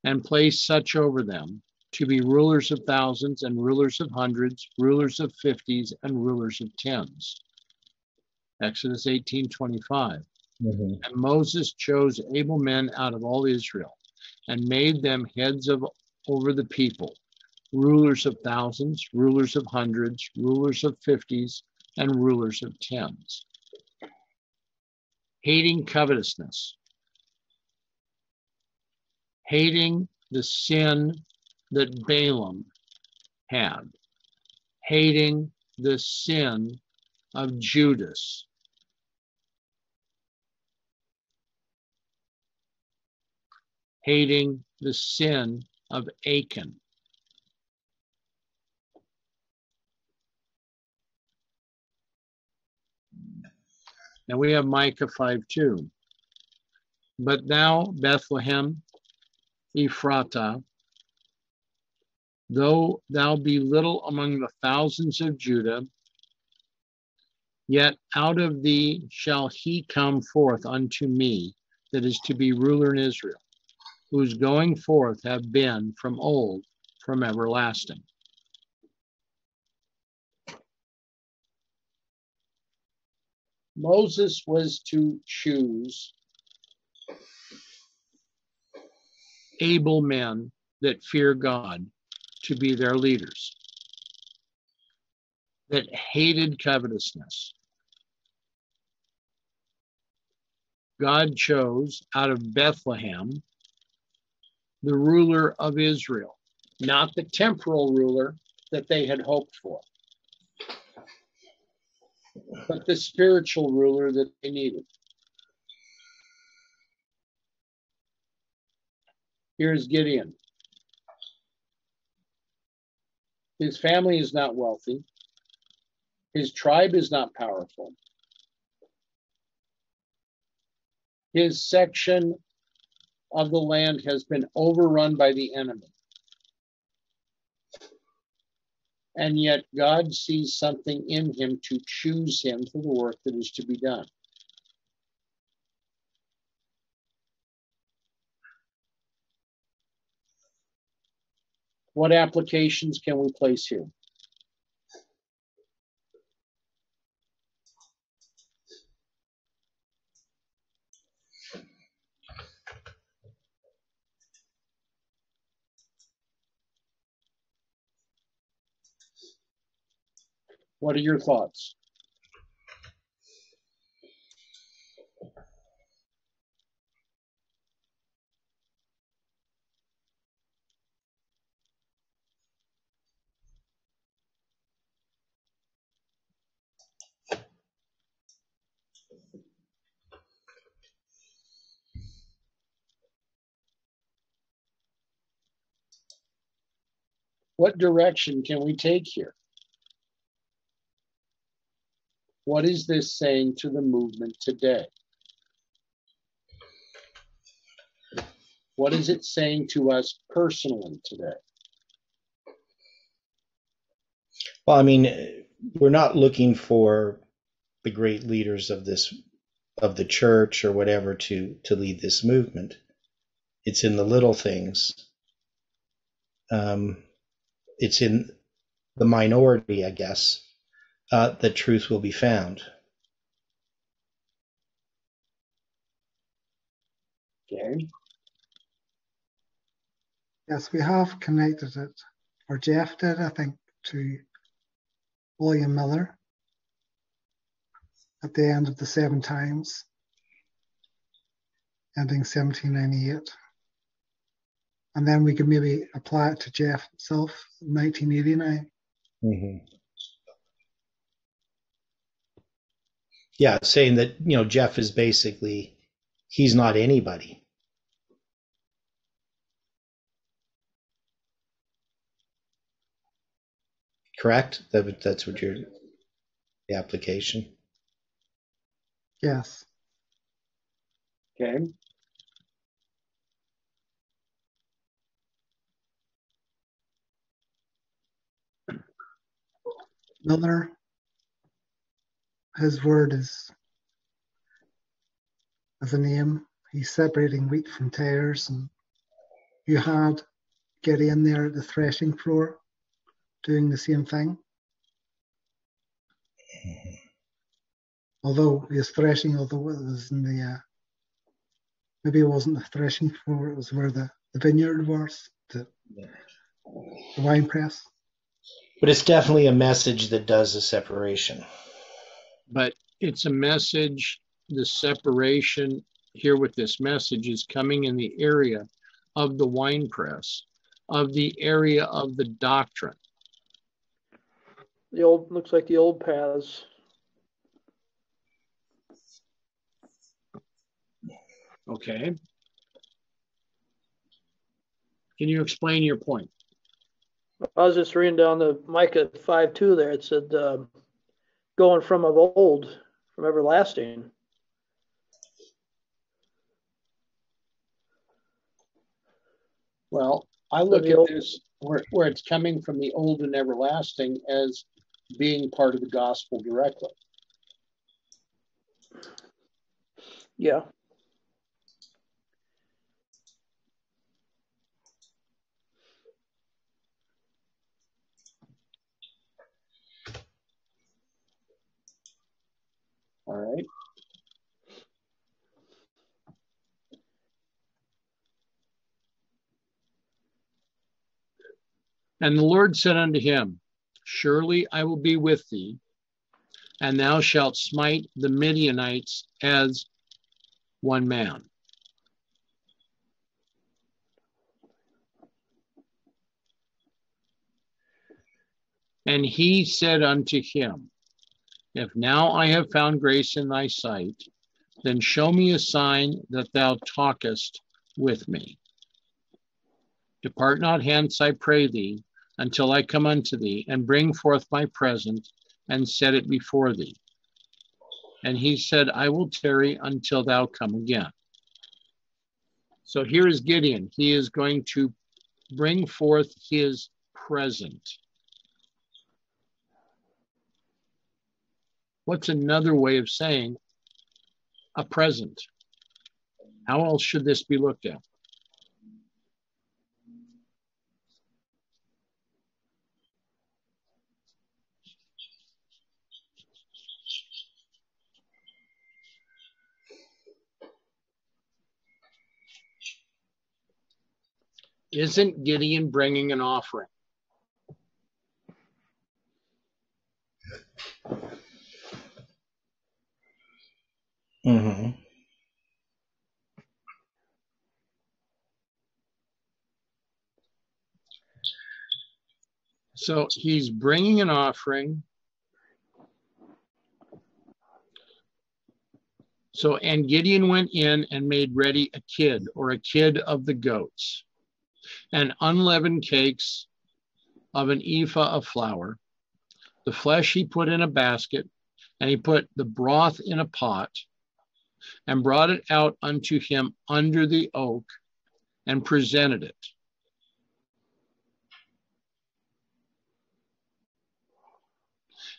[SPEAKER 1] and place such over them to be rulers of thousands and rulers of hundreds, rulers of fifties and rulers of tens. Exodus 18:25. Mm-hmm. And Moses chose able men out of all Israel and made them heads of over the people, rulers of thousands, rulers of hundreds, rulers of fifties, and rulers of tens. Hating covetousness, hating the sin that Balaam had, hating the sin of Judas. Hating the sin of Achan. Now we have Micah 5 2. But thou, Bethlehem, Ephratah, though thou be little among the thousands of Judah, yet out of thee shall he come forth unto me that is to be ruler in Israel, whose going forth have been from old, from everlasting. Moses was to choose able men that fear God to be their leaders, that hated covetousness. God chose out of Bethlehem the ruler of Israel, not the temporal ruler that they had hoped for, but the spiritual ruler that they needed. Here's Gideon. His family is not wealthy. His tribe is not powerful. His section of the land has been overrun by the enemy. And yet God sees something in him to choose him for the work that is to be done. What applications can we place here? What are your thoughts? What direction can we take here? What is this saying to the movement today? What is it saying to us personally today?
[SPEAKER 2] Well, I mean, we're not looking for the great leaders of this of the church or whatever to to lead this movement. It's in the little things. Um, it's in the minority, I guess, uh, that truth will be found.
[SPEAKER 1] Okay.
[SPEAKER 6] Yes, we have connected it, or Jeff did, I think, to William Miller at the end of the Seven Times, ending 1798. And then we could maybe apply it to Jeff himself, 1989.
[SPEAKER 2] Mm-hmm. Yeah, saying that, you know, Jeff is basically, he's not anybody. Correct? That, that's what your the application.
[SPEAKER 6] Yes.
[SPEAKER 1] Okay.
[SPEAKER 6] Miller, his word is as a name. He's separating wheat from tares, and you had Gideon there at the threshing floor doing the same thing. Although he was threshing, although it was in the uh, maybe it wasn't the threshing floor, it was where the, the vineyard was, the, the wine press.
[SPEAKER 2] But it's definitely a message that does a separation.
[SPEAKER 1] But it's a message, the separation here with this message is coming in the area of the wine press, of the area of the doctrine.
[SPEAKER 3] The old looks like the old paths.
[SPEAKER 1] Okay. Can you explain your point?
[SPEAKER 3] I was just reading down the Micah 5 2 there. It said, um, going from of old, from everlasting.
[SPEAKER 1] Well, I look at this where, where it's coming from the old and everlasting as being part of the gospel directly.
[SPEAKER 3] Yeah.
[SPEAKER 1] Right. And the Lord said unto him, Surely I will be with thee, and thou shalt smite the Midianites as one man. And he said unto him, If now I have found grace in thy sight, then show me a sign that thou talkest with me. Depart not hence, I pray thee, until I come unto thee, and bring forth my present, and set it before thee. And he said, I will tarry until thou come again. So here is Gideon. He is going to bring forth his present. What's another way of saying a present? How else should this be looked at? Isn't Gideon bringing an offering?
[SPEAKER 2] Mm-hmm.
[SPEAKER 1] So he's bringing an offering. So, and Gideon went in and made ready a kid or a kid of the goats and unleavened cakes of an ephah of flour. The flesh he put in a basket, and he put the broth in a pot and brought it out unto him under the oak and presented it.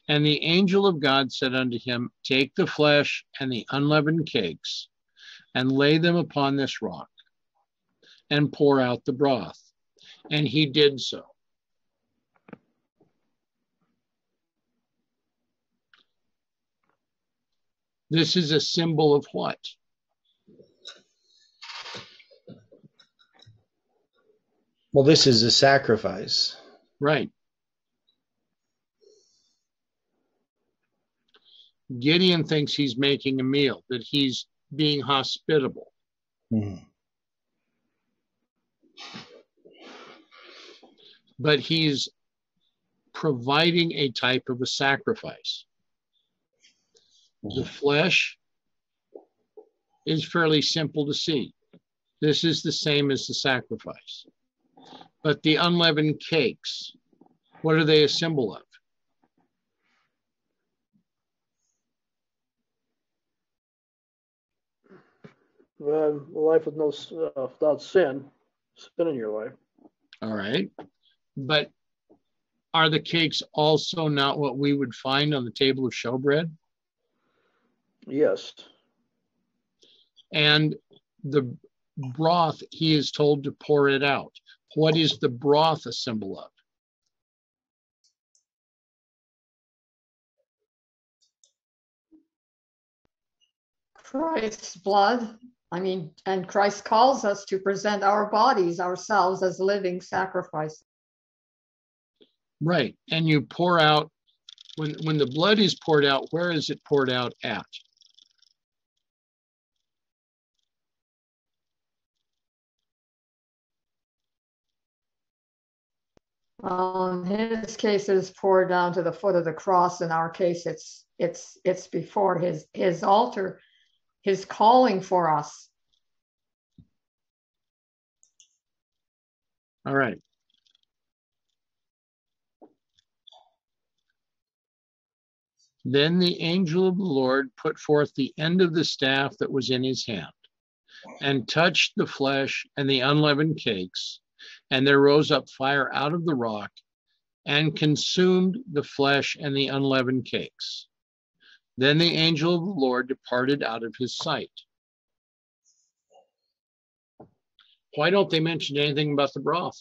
[SPEAKER 1] And the angel of God said unto him, Take the flesh and the unleavened cakes, and lay them upon this rock, and pour out the broth. And he did so. This is a symbol of what?
[SPEAKER 2] Well, this is a sacrifice.
[SPEAKER 1] Right. Gideon thinks he's making a meal, that he's being hospitable.
[SPEAKER 2] Mhm.
[SPEAKER 1] but he's providing a type of a sacrifice. The flesh is fairly simple to see. This is the same as the sacrifice. But the unleavened cakes, what are they a symbol of?
[SPEAKER 3] Uh, life with no uh, without sin, sin in your life.
[SPEAKER 1] All right. But are the cakes also not what we would find on the table of showbread?
[SPEAKER 3] Yes.
[SPEAKER 1] And the broth, he is told to pour it out. What is the broth a symbol of?
[SPEAKER 4] Christ's blood. I mean, and Christ calls us to present our bodies ourselves as living sacrifice.
[SPEAKER 1] Right. And you pour out when when the blood is poured out, where is it poured out at?
[SPEAKER 4] Um, in his case, it is poured down to the foot of the cross. In our case, it's it's it's before his his altar, his calling for us.
[SPEAKER 1] All right. Then the angel of the Lord put forth the end of the staff that was in his hand and touched the flesh and the unleavened cakes. And there rose up fire out of the rock and consumed the flesh and the unleavened cakes. Then the angel of the Lord departed out of his sight. Why don't they mention anything about the broth?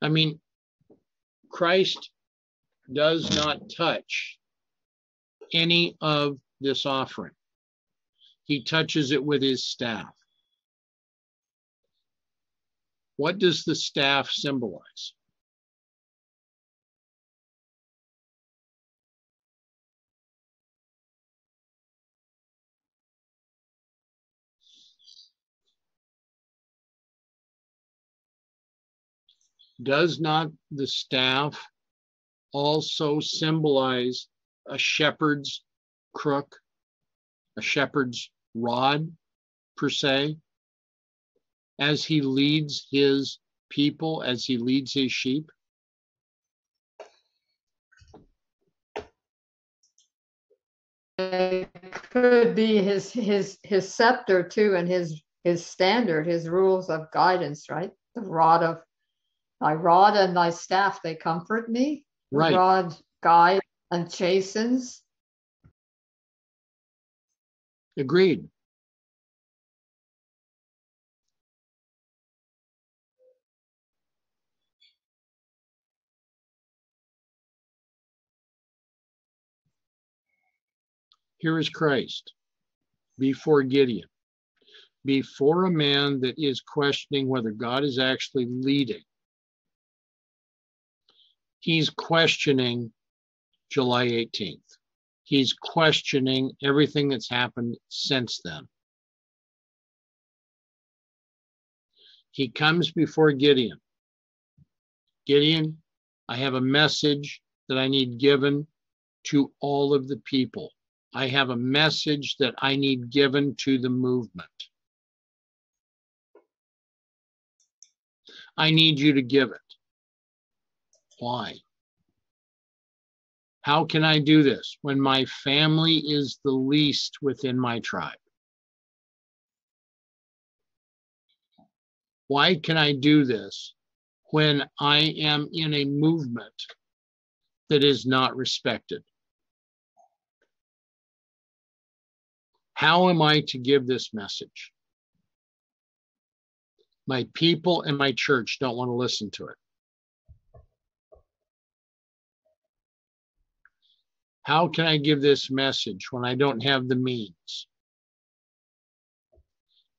[SPEAKER 1] I mean, Christ does not touch any of this offering. He touches it with his staff. What does the staff symbolize? Does not the staff also symbolize a shepherd's crook, a shepherd's rod, per se, as he leads his people, as he leads his sheep?
[SPEAKER 4] It could be his his his scepter too, and his his standard, his rules of guidance, right? The rod of thy rod and thy staff, they comfort me.
[SPEAKER 1] Right.
[SPEAKER 4] Rod guide and chastens.
[SPEAKER 1] Agreed. Here is Christ before Gideon, before a man that is questioning whether God is actually leading. He's questioning July 18th. He's questioning everything that's happened since then. He comes before Gideon. Gideon, I have a message that I need given to all of the people. I have a message that I need given to the movement. I need you to give it. Why? How can I do this when my family is the least within my tribe? Why can I do this when I am in a movement that is not respected? How am I to give this message? My people and my church don't want to listen to it. How can I give this message when I don't have the means?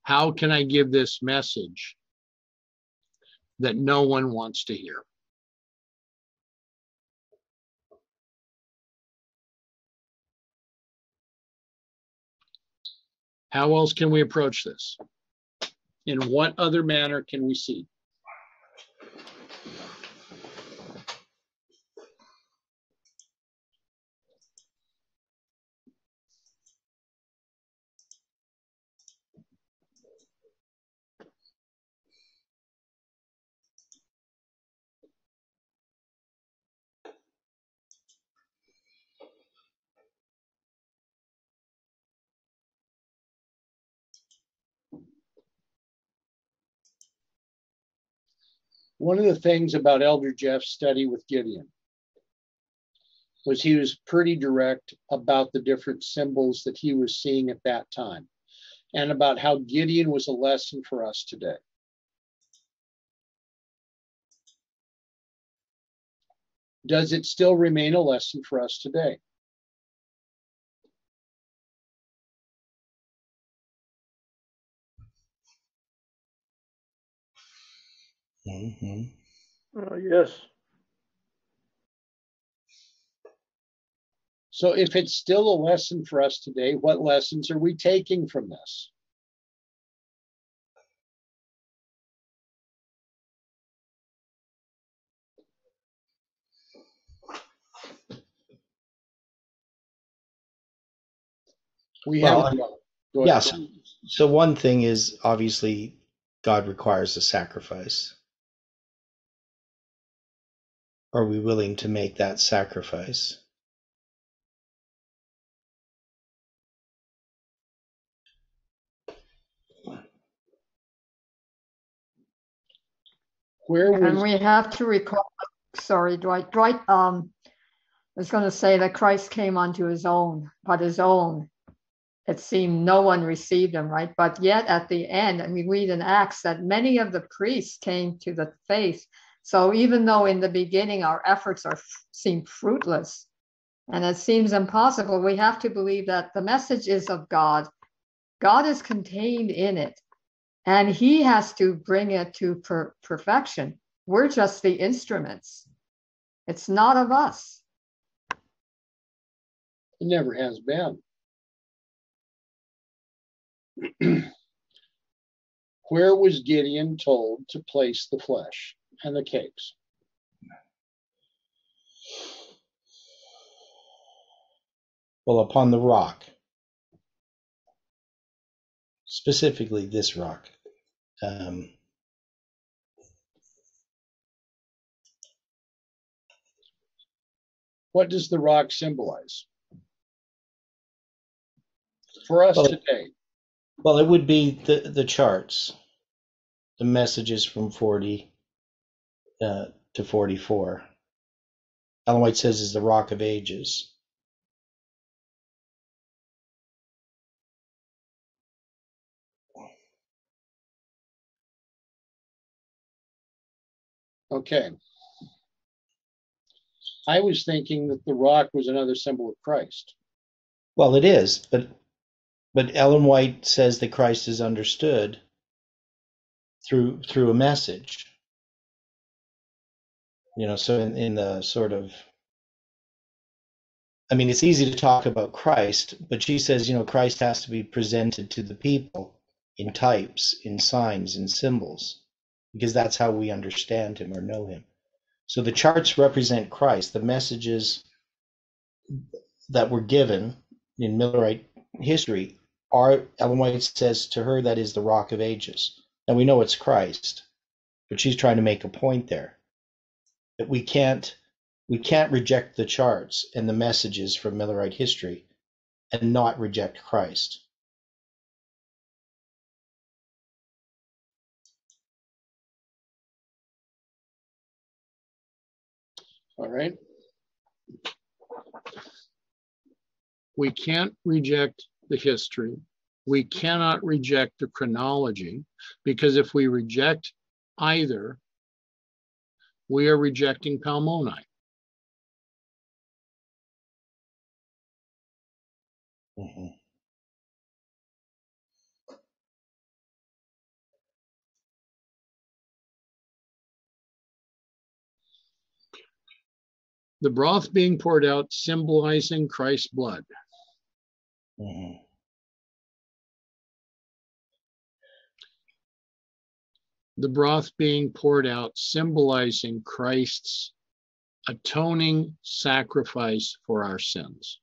[SPEAKER 1] How can I give this message that no one wants to hear? How else can we approach this? In what other manner can we see? One of the things about Elder Jeff's study with Gideon was he was pretty direct about the different symbols that he was seeing at that time and about how Gideon was a lesson for us today. Does it still remain a lesson for us today?
[SPEAKER 2] Mhm.
[SPEAKER 3] Uh, yes.
[SPEAKER 1] So, if it's still a lesson for us today, what lessons are we taking from this? We
[SPEAKER 2] Well,
[SPEAKER 1] have.
[SPEAKER 2] I-
[SPEAKER 1] Go ahead.
[SPEAKER 2] Yes. So one thing is obviously God requires a sacrifice. Are we willing to make that sacrifice?
[SPEAKER 1] Where
[SPEAKER 4] And we have to recall, sorry, Dwight, Dwight, um, was going to say that Christ came unto his own, but his own, it seemed no one received him, right? But yet at the end, and we read in Acts that many of the priests came to the faith So even though in the beginning our efforts are seem fruitless and it seems impossible, we have to believe that the message is of God. God is contained in it, and He has to bring it to per- perfection. We're just the instruments. It's not of us.
[SPEAKER 1] It never has been. Where was Gideon told to place the flesh and the cakes?
[SPEAKER 2] Well, upon the rock, specifically this rock. Um,
[SPEAKER 1] What does the rock symbolize? For us
[SPEAKER 2] Well-
[SPEAKER 1] today,
[SPEAKER 2] well, it would be the the charts, the messages from forty uh, to forty four. Ellen White says is the rock of ages.
[SPEAKER 1] okay. I was thinking that the rock was another symbol of Christ.
[SPEAKER 2] Well, it is, but but Ellen White says that Christ is understood through through a message. You know, so in, in the sort of I mean, it's easy to talk about Christ, but she says, you know, Christ has to be presented to the people in types, in signs, in symbols, because that's how we understand him or know him. So the charts represent Christ. The messages that were given in Millerite history are, Ellen White says to her, that is the rock of ages. now we know it's Christ, but she's trying to make a point there we can't we can't reject the charts and the messages from Millerite history and not reject Christ.
[SPEAKER 1] All right. We can't reject the history. We cannot reject the chronology because if we reject either, we are rejecting Palmoni.
[SPEAKER 2] Mhm.
[SPEAKER 1] The broth being poured out symbolizing Christ's blood.
[SPEAKER 2] Mhm.
[SPEAKER 1] The broth being poured out symbolizing Christ's atoning sacrifice for our sins.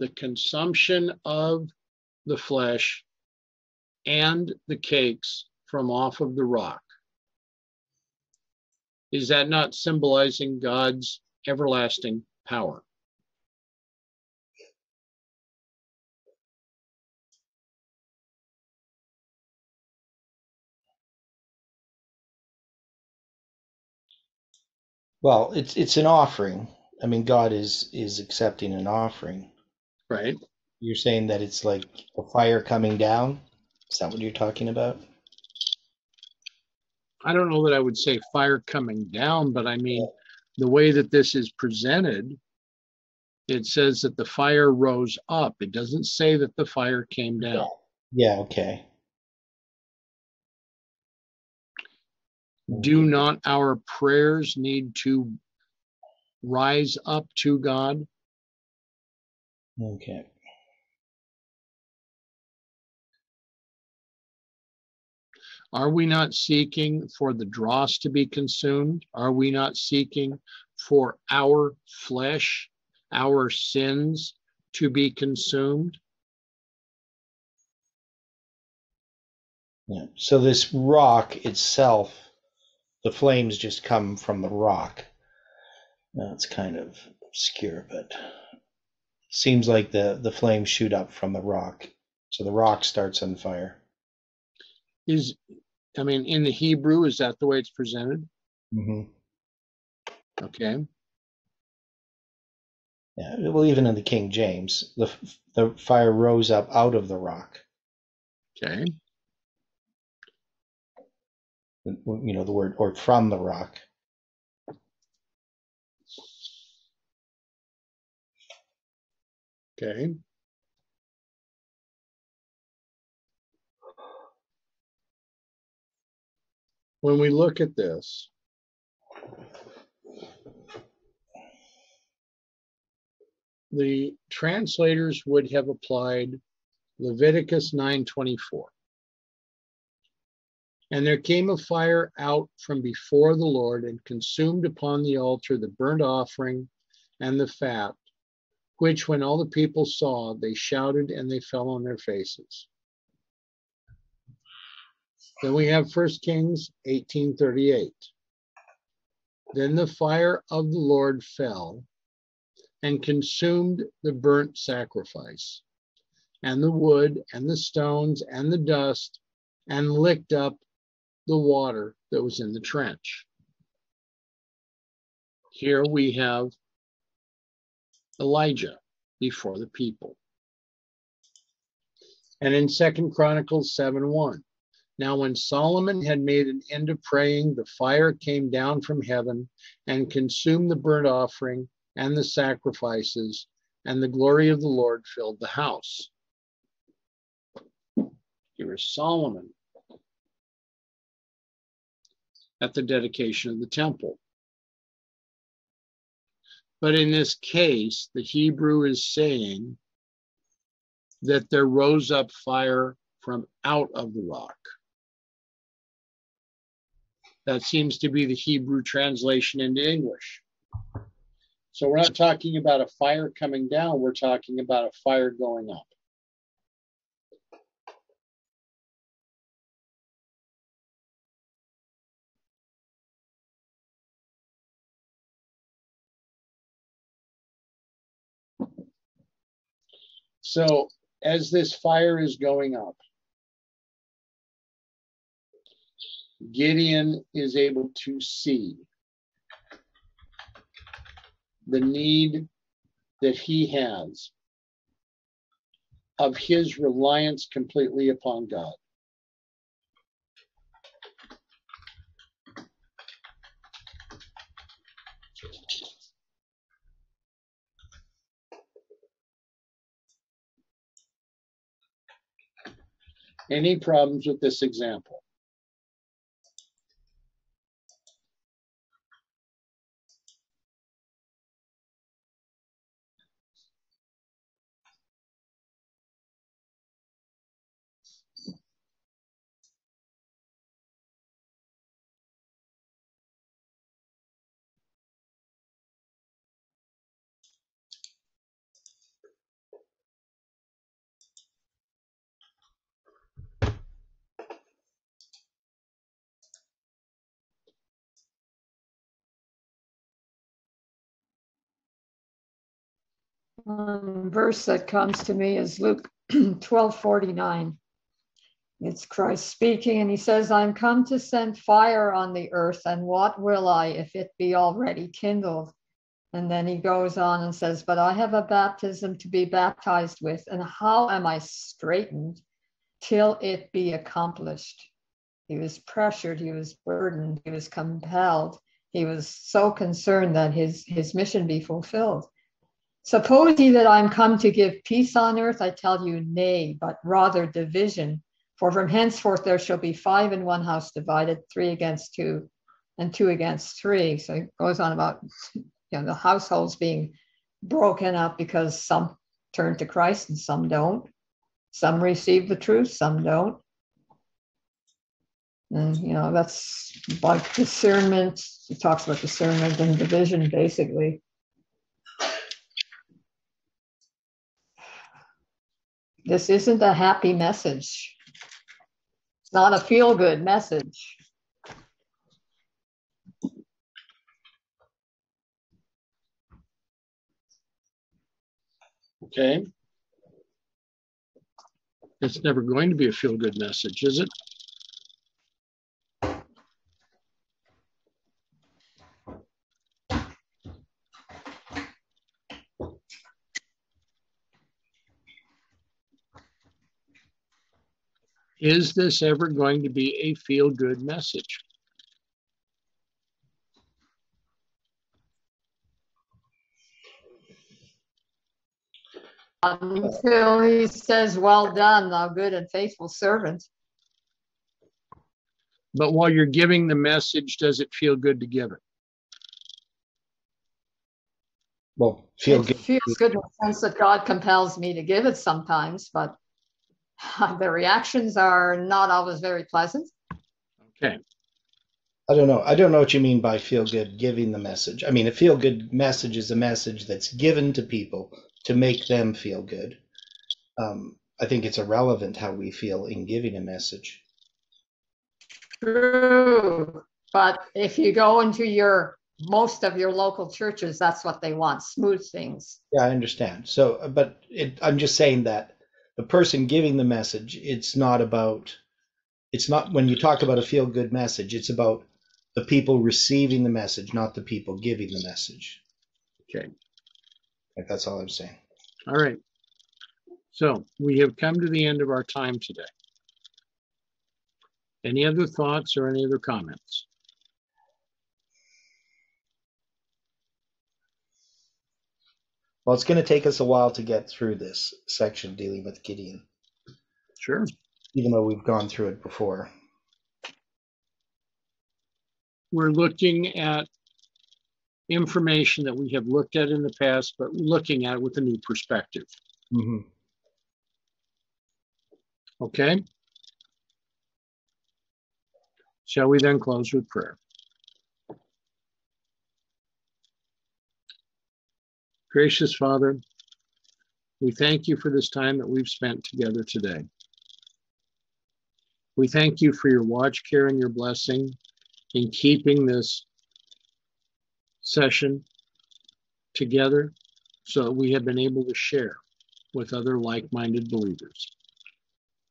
[SPEAKER 1] The consumption of the flesh and the cakes from off of the rock. Is that not symbolizing God's everlasting power?
[SPEAKER 2] Well, it's it's an offering. I mean, God is is accepting an offering.
[SPEAKER 1] Right?
[SPEAKER 2] You're saying that it's like a fire coming down. Is that what you're talking about?
[SPEAKER 1] I don't know that I would say fire coming down, but I mean, the way that this is presented, it says that the fire rose up. It doesn't say that the fire came down.
[SPEAKER 2] Yeah. Okay.
[SPEAKER 1] Do not our prayers need to rise up to God?
[SPEAKER 2] Okay.
[SPEAKER 1] Are we not seeking for the dross to be consumed? Are we not seeking for our flesh, our sins to be consumed?
[SPEAKER 2] Yeah. So this rock itself, the flames just come from the rock. Now it's kind of obscure, but seems like the the flames shoot up from the rock. So the rock starts on fire.
[SPEAKER 1] Is, I mean, in the Hebrew, is that the way it's presented?
[SPEAKER 2] Mm-hmm.
[SPEAKER 1] Okay.
[SPEAKER 2] Yeah, well, even in the King James, the the fire rose up out of the rock.
[SPEAKER 1] Okay.
[SPEAKER 2] You know the word, or from the rock.
[SPEAKER 1] Okay. When we look at this, the translators would have applied Leviticus 9:24. And there came a fire out from before the Lord and consumed upon the altar the burnt offering and the fat, which when all the people saw, they shouted and they fell on their faces. Then we have 1 Kings 18:38. Then the fire of the Lord fell and consumed the burnt sacrifice, and the wood, and the stones, and the dust, and licked up the water that was in the trench. Here we have Elijah before the people. And in Second Chronicles 7 1, now when Solomon had made an end of praying, the fire came down from heaven and consumed the burnt offering and the sacrifices, and the glory of the Lord filled the house. Here is Solomon at the dedication of the temple. But in this case, the Hebrew is saying that there rose up fire from out of the rock. That seems to be the Hebrew translation into English. So we're not talking about a fire coming down, we're talking about a fire going up. So as this fire is going up, Gideon is able to see the need that he has of his reliance completely upon God. Any problems with this example?
[SPEAKER 4] Verse that comes to me is Luke 12 49. It's Christ speaking, and he says, I'm come to send fire on the earth, and what will I if it be already kindled? And then he goes on and says, But I have a baptism to be baptized with, and how am I straightened till it be accomplished? He was pressured, he was burdened, he was compelled, he was so concerned that his, his mission be fulfilled. Suppose ye that I am come to give peace on earth, I tell you, nay, but rather division. For from henceforth there shall be five in one house divided, three against two, and two against three. So it goes on about you know the households being broken up because some turn to Christ and some don't. Some receive the truth, some don't. And you know, that's like discernment. He talks about discernment and division basically. This isn't a happy message. It's not a feel good message.
[SPEAKER 1] Okay. It's never going to be a feel good message, is it? Is this ever going to be a feel good message?
[SPEAKER 4] Um, Until he says, Well done, thou good and faithful servant.
[SPEAKER 1] But while you're giving the message, does it feel good to give it?
[SPEAKER 2] Well, feel
[SPEAKER 4] it
[SPEAKER 2] good.
[SPEAKER 4] feels good in the sense that God compels me to give it sometimes, but the reactions are not always very pleasant.
[SPEAKER 1] Okay.
[SPEAKER 2] I don't know. I don't know what you mean by feel good giving the message. I mean, a feel good message is a message that's given to people to make them feel good. Um, I think it's irrelevant how we feel in giving a message.
[SPEAKER 4] True. But if you go into your most of your local churches, that's what they want smooth things.
[SPEAKER 2] Yeah, I understand. So, but it, I'm just saying that the person giving the message, it's not about, it's not when you talk about a feel good message, it's about the people receiving the message, not the people giving the message.
[SPEAKER 1] Okay.
[SPEAKER 2] Like, that's all I'm saying.
[SPEAKER 1] All right. So we have come to the end of our time today. Any other thoughts or any other comments?
[SPEAKER 2] Well, it's going to take us a while to get through this section dealing with Gideon,
[SPEAKER 1] Sure.
[SPEAKER 2] even though we've gone through it before.
[SPEAKER 1] We're looking at information that we have looked at in the past, but looking at it with a new perspective.
[SPEAKER 2] hmm
[SPEAKER 1] Okay? Shall we then close with prayer? Gracious Father, we thank you for this time that we've spent together today. We thank you for your watch care and your blessing in keeping this session together so that we have been able to share with other like minded believers.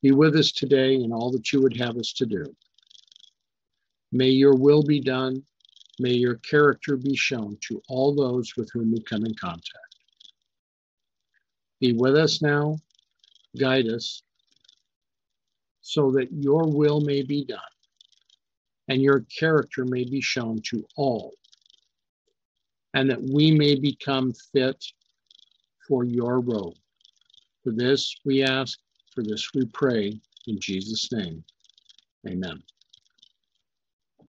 [SPEAKER 1] Be with us today in all that you would have us to do. May your will be done. May your character be shown to all those with whom we come in contact. Be with us now, guide us, so that your will may be done and your character may be shown to all, and that we may become fit for your robe. For this we ask, for this we pray, in Jesus' name. Amen.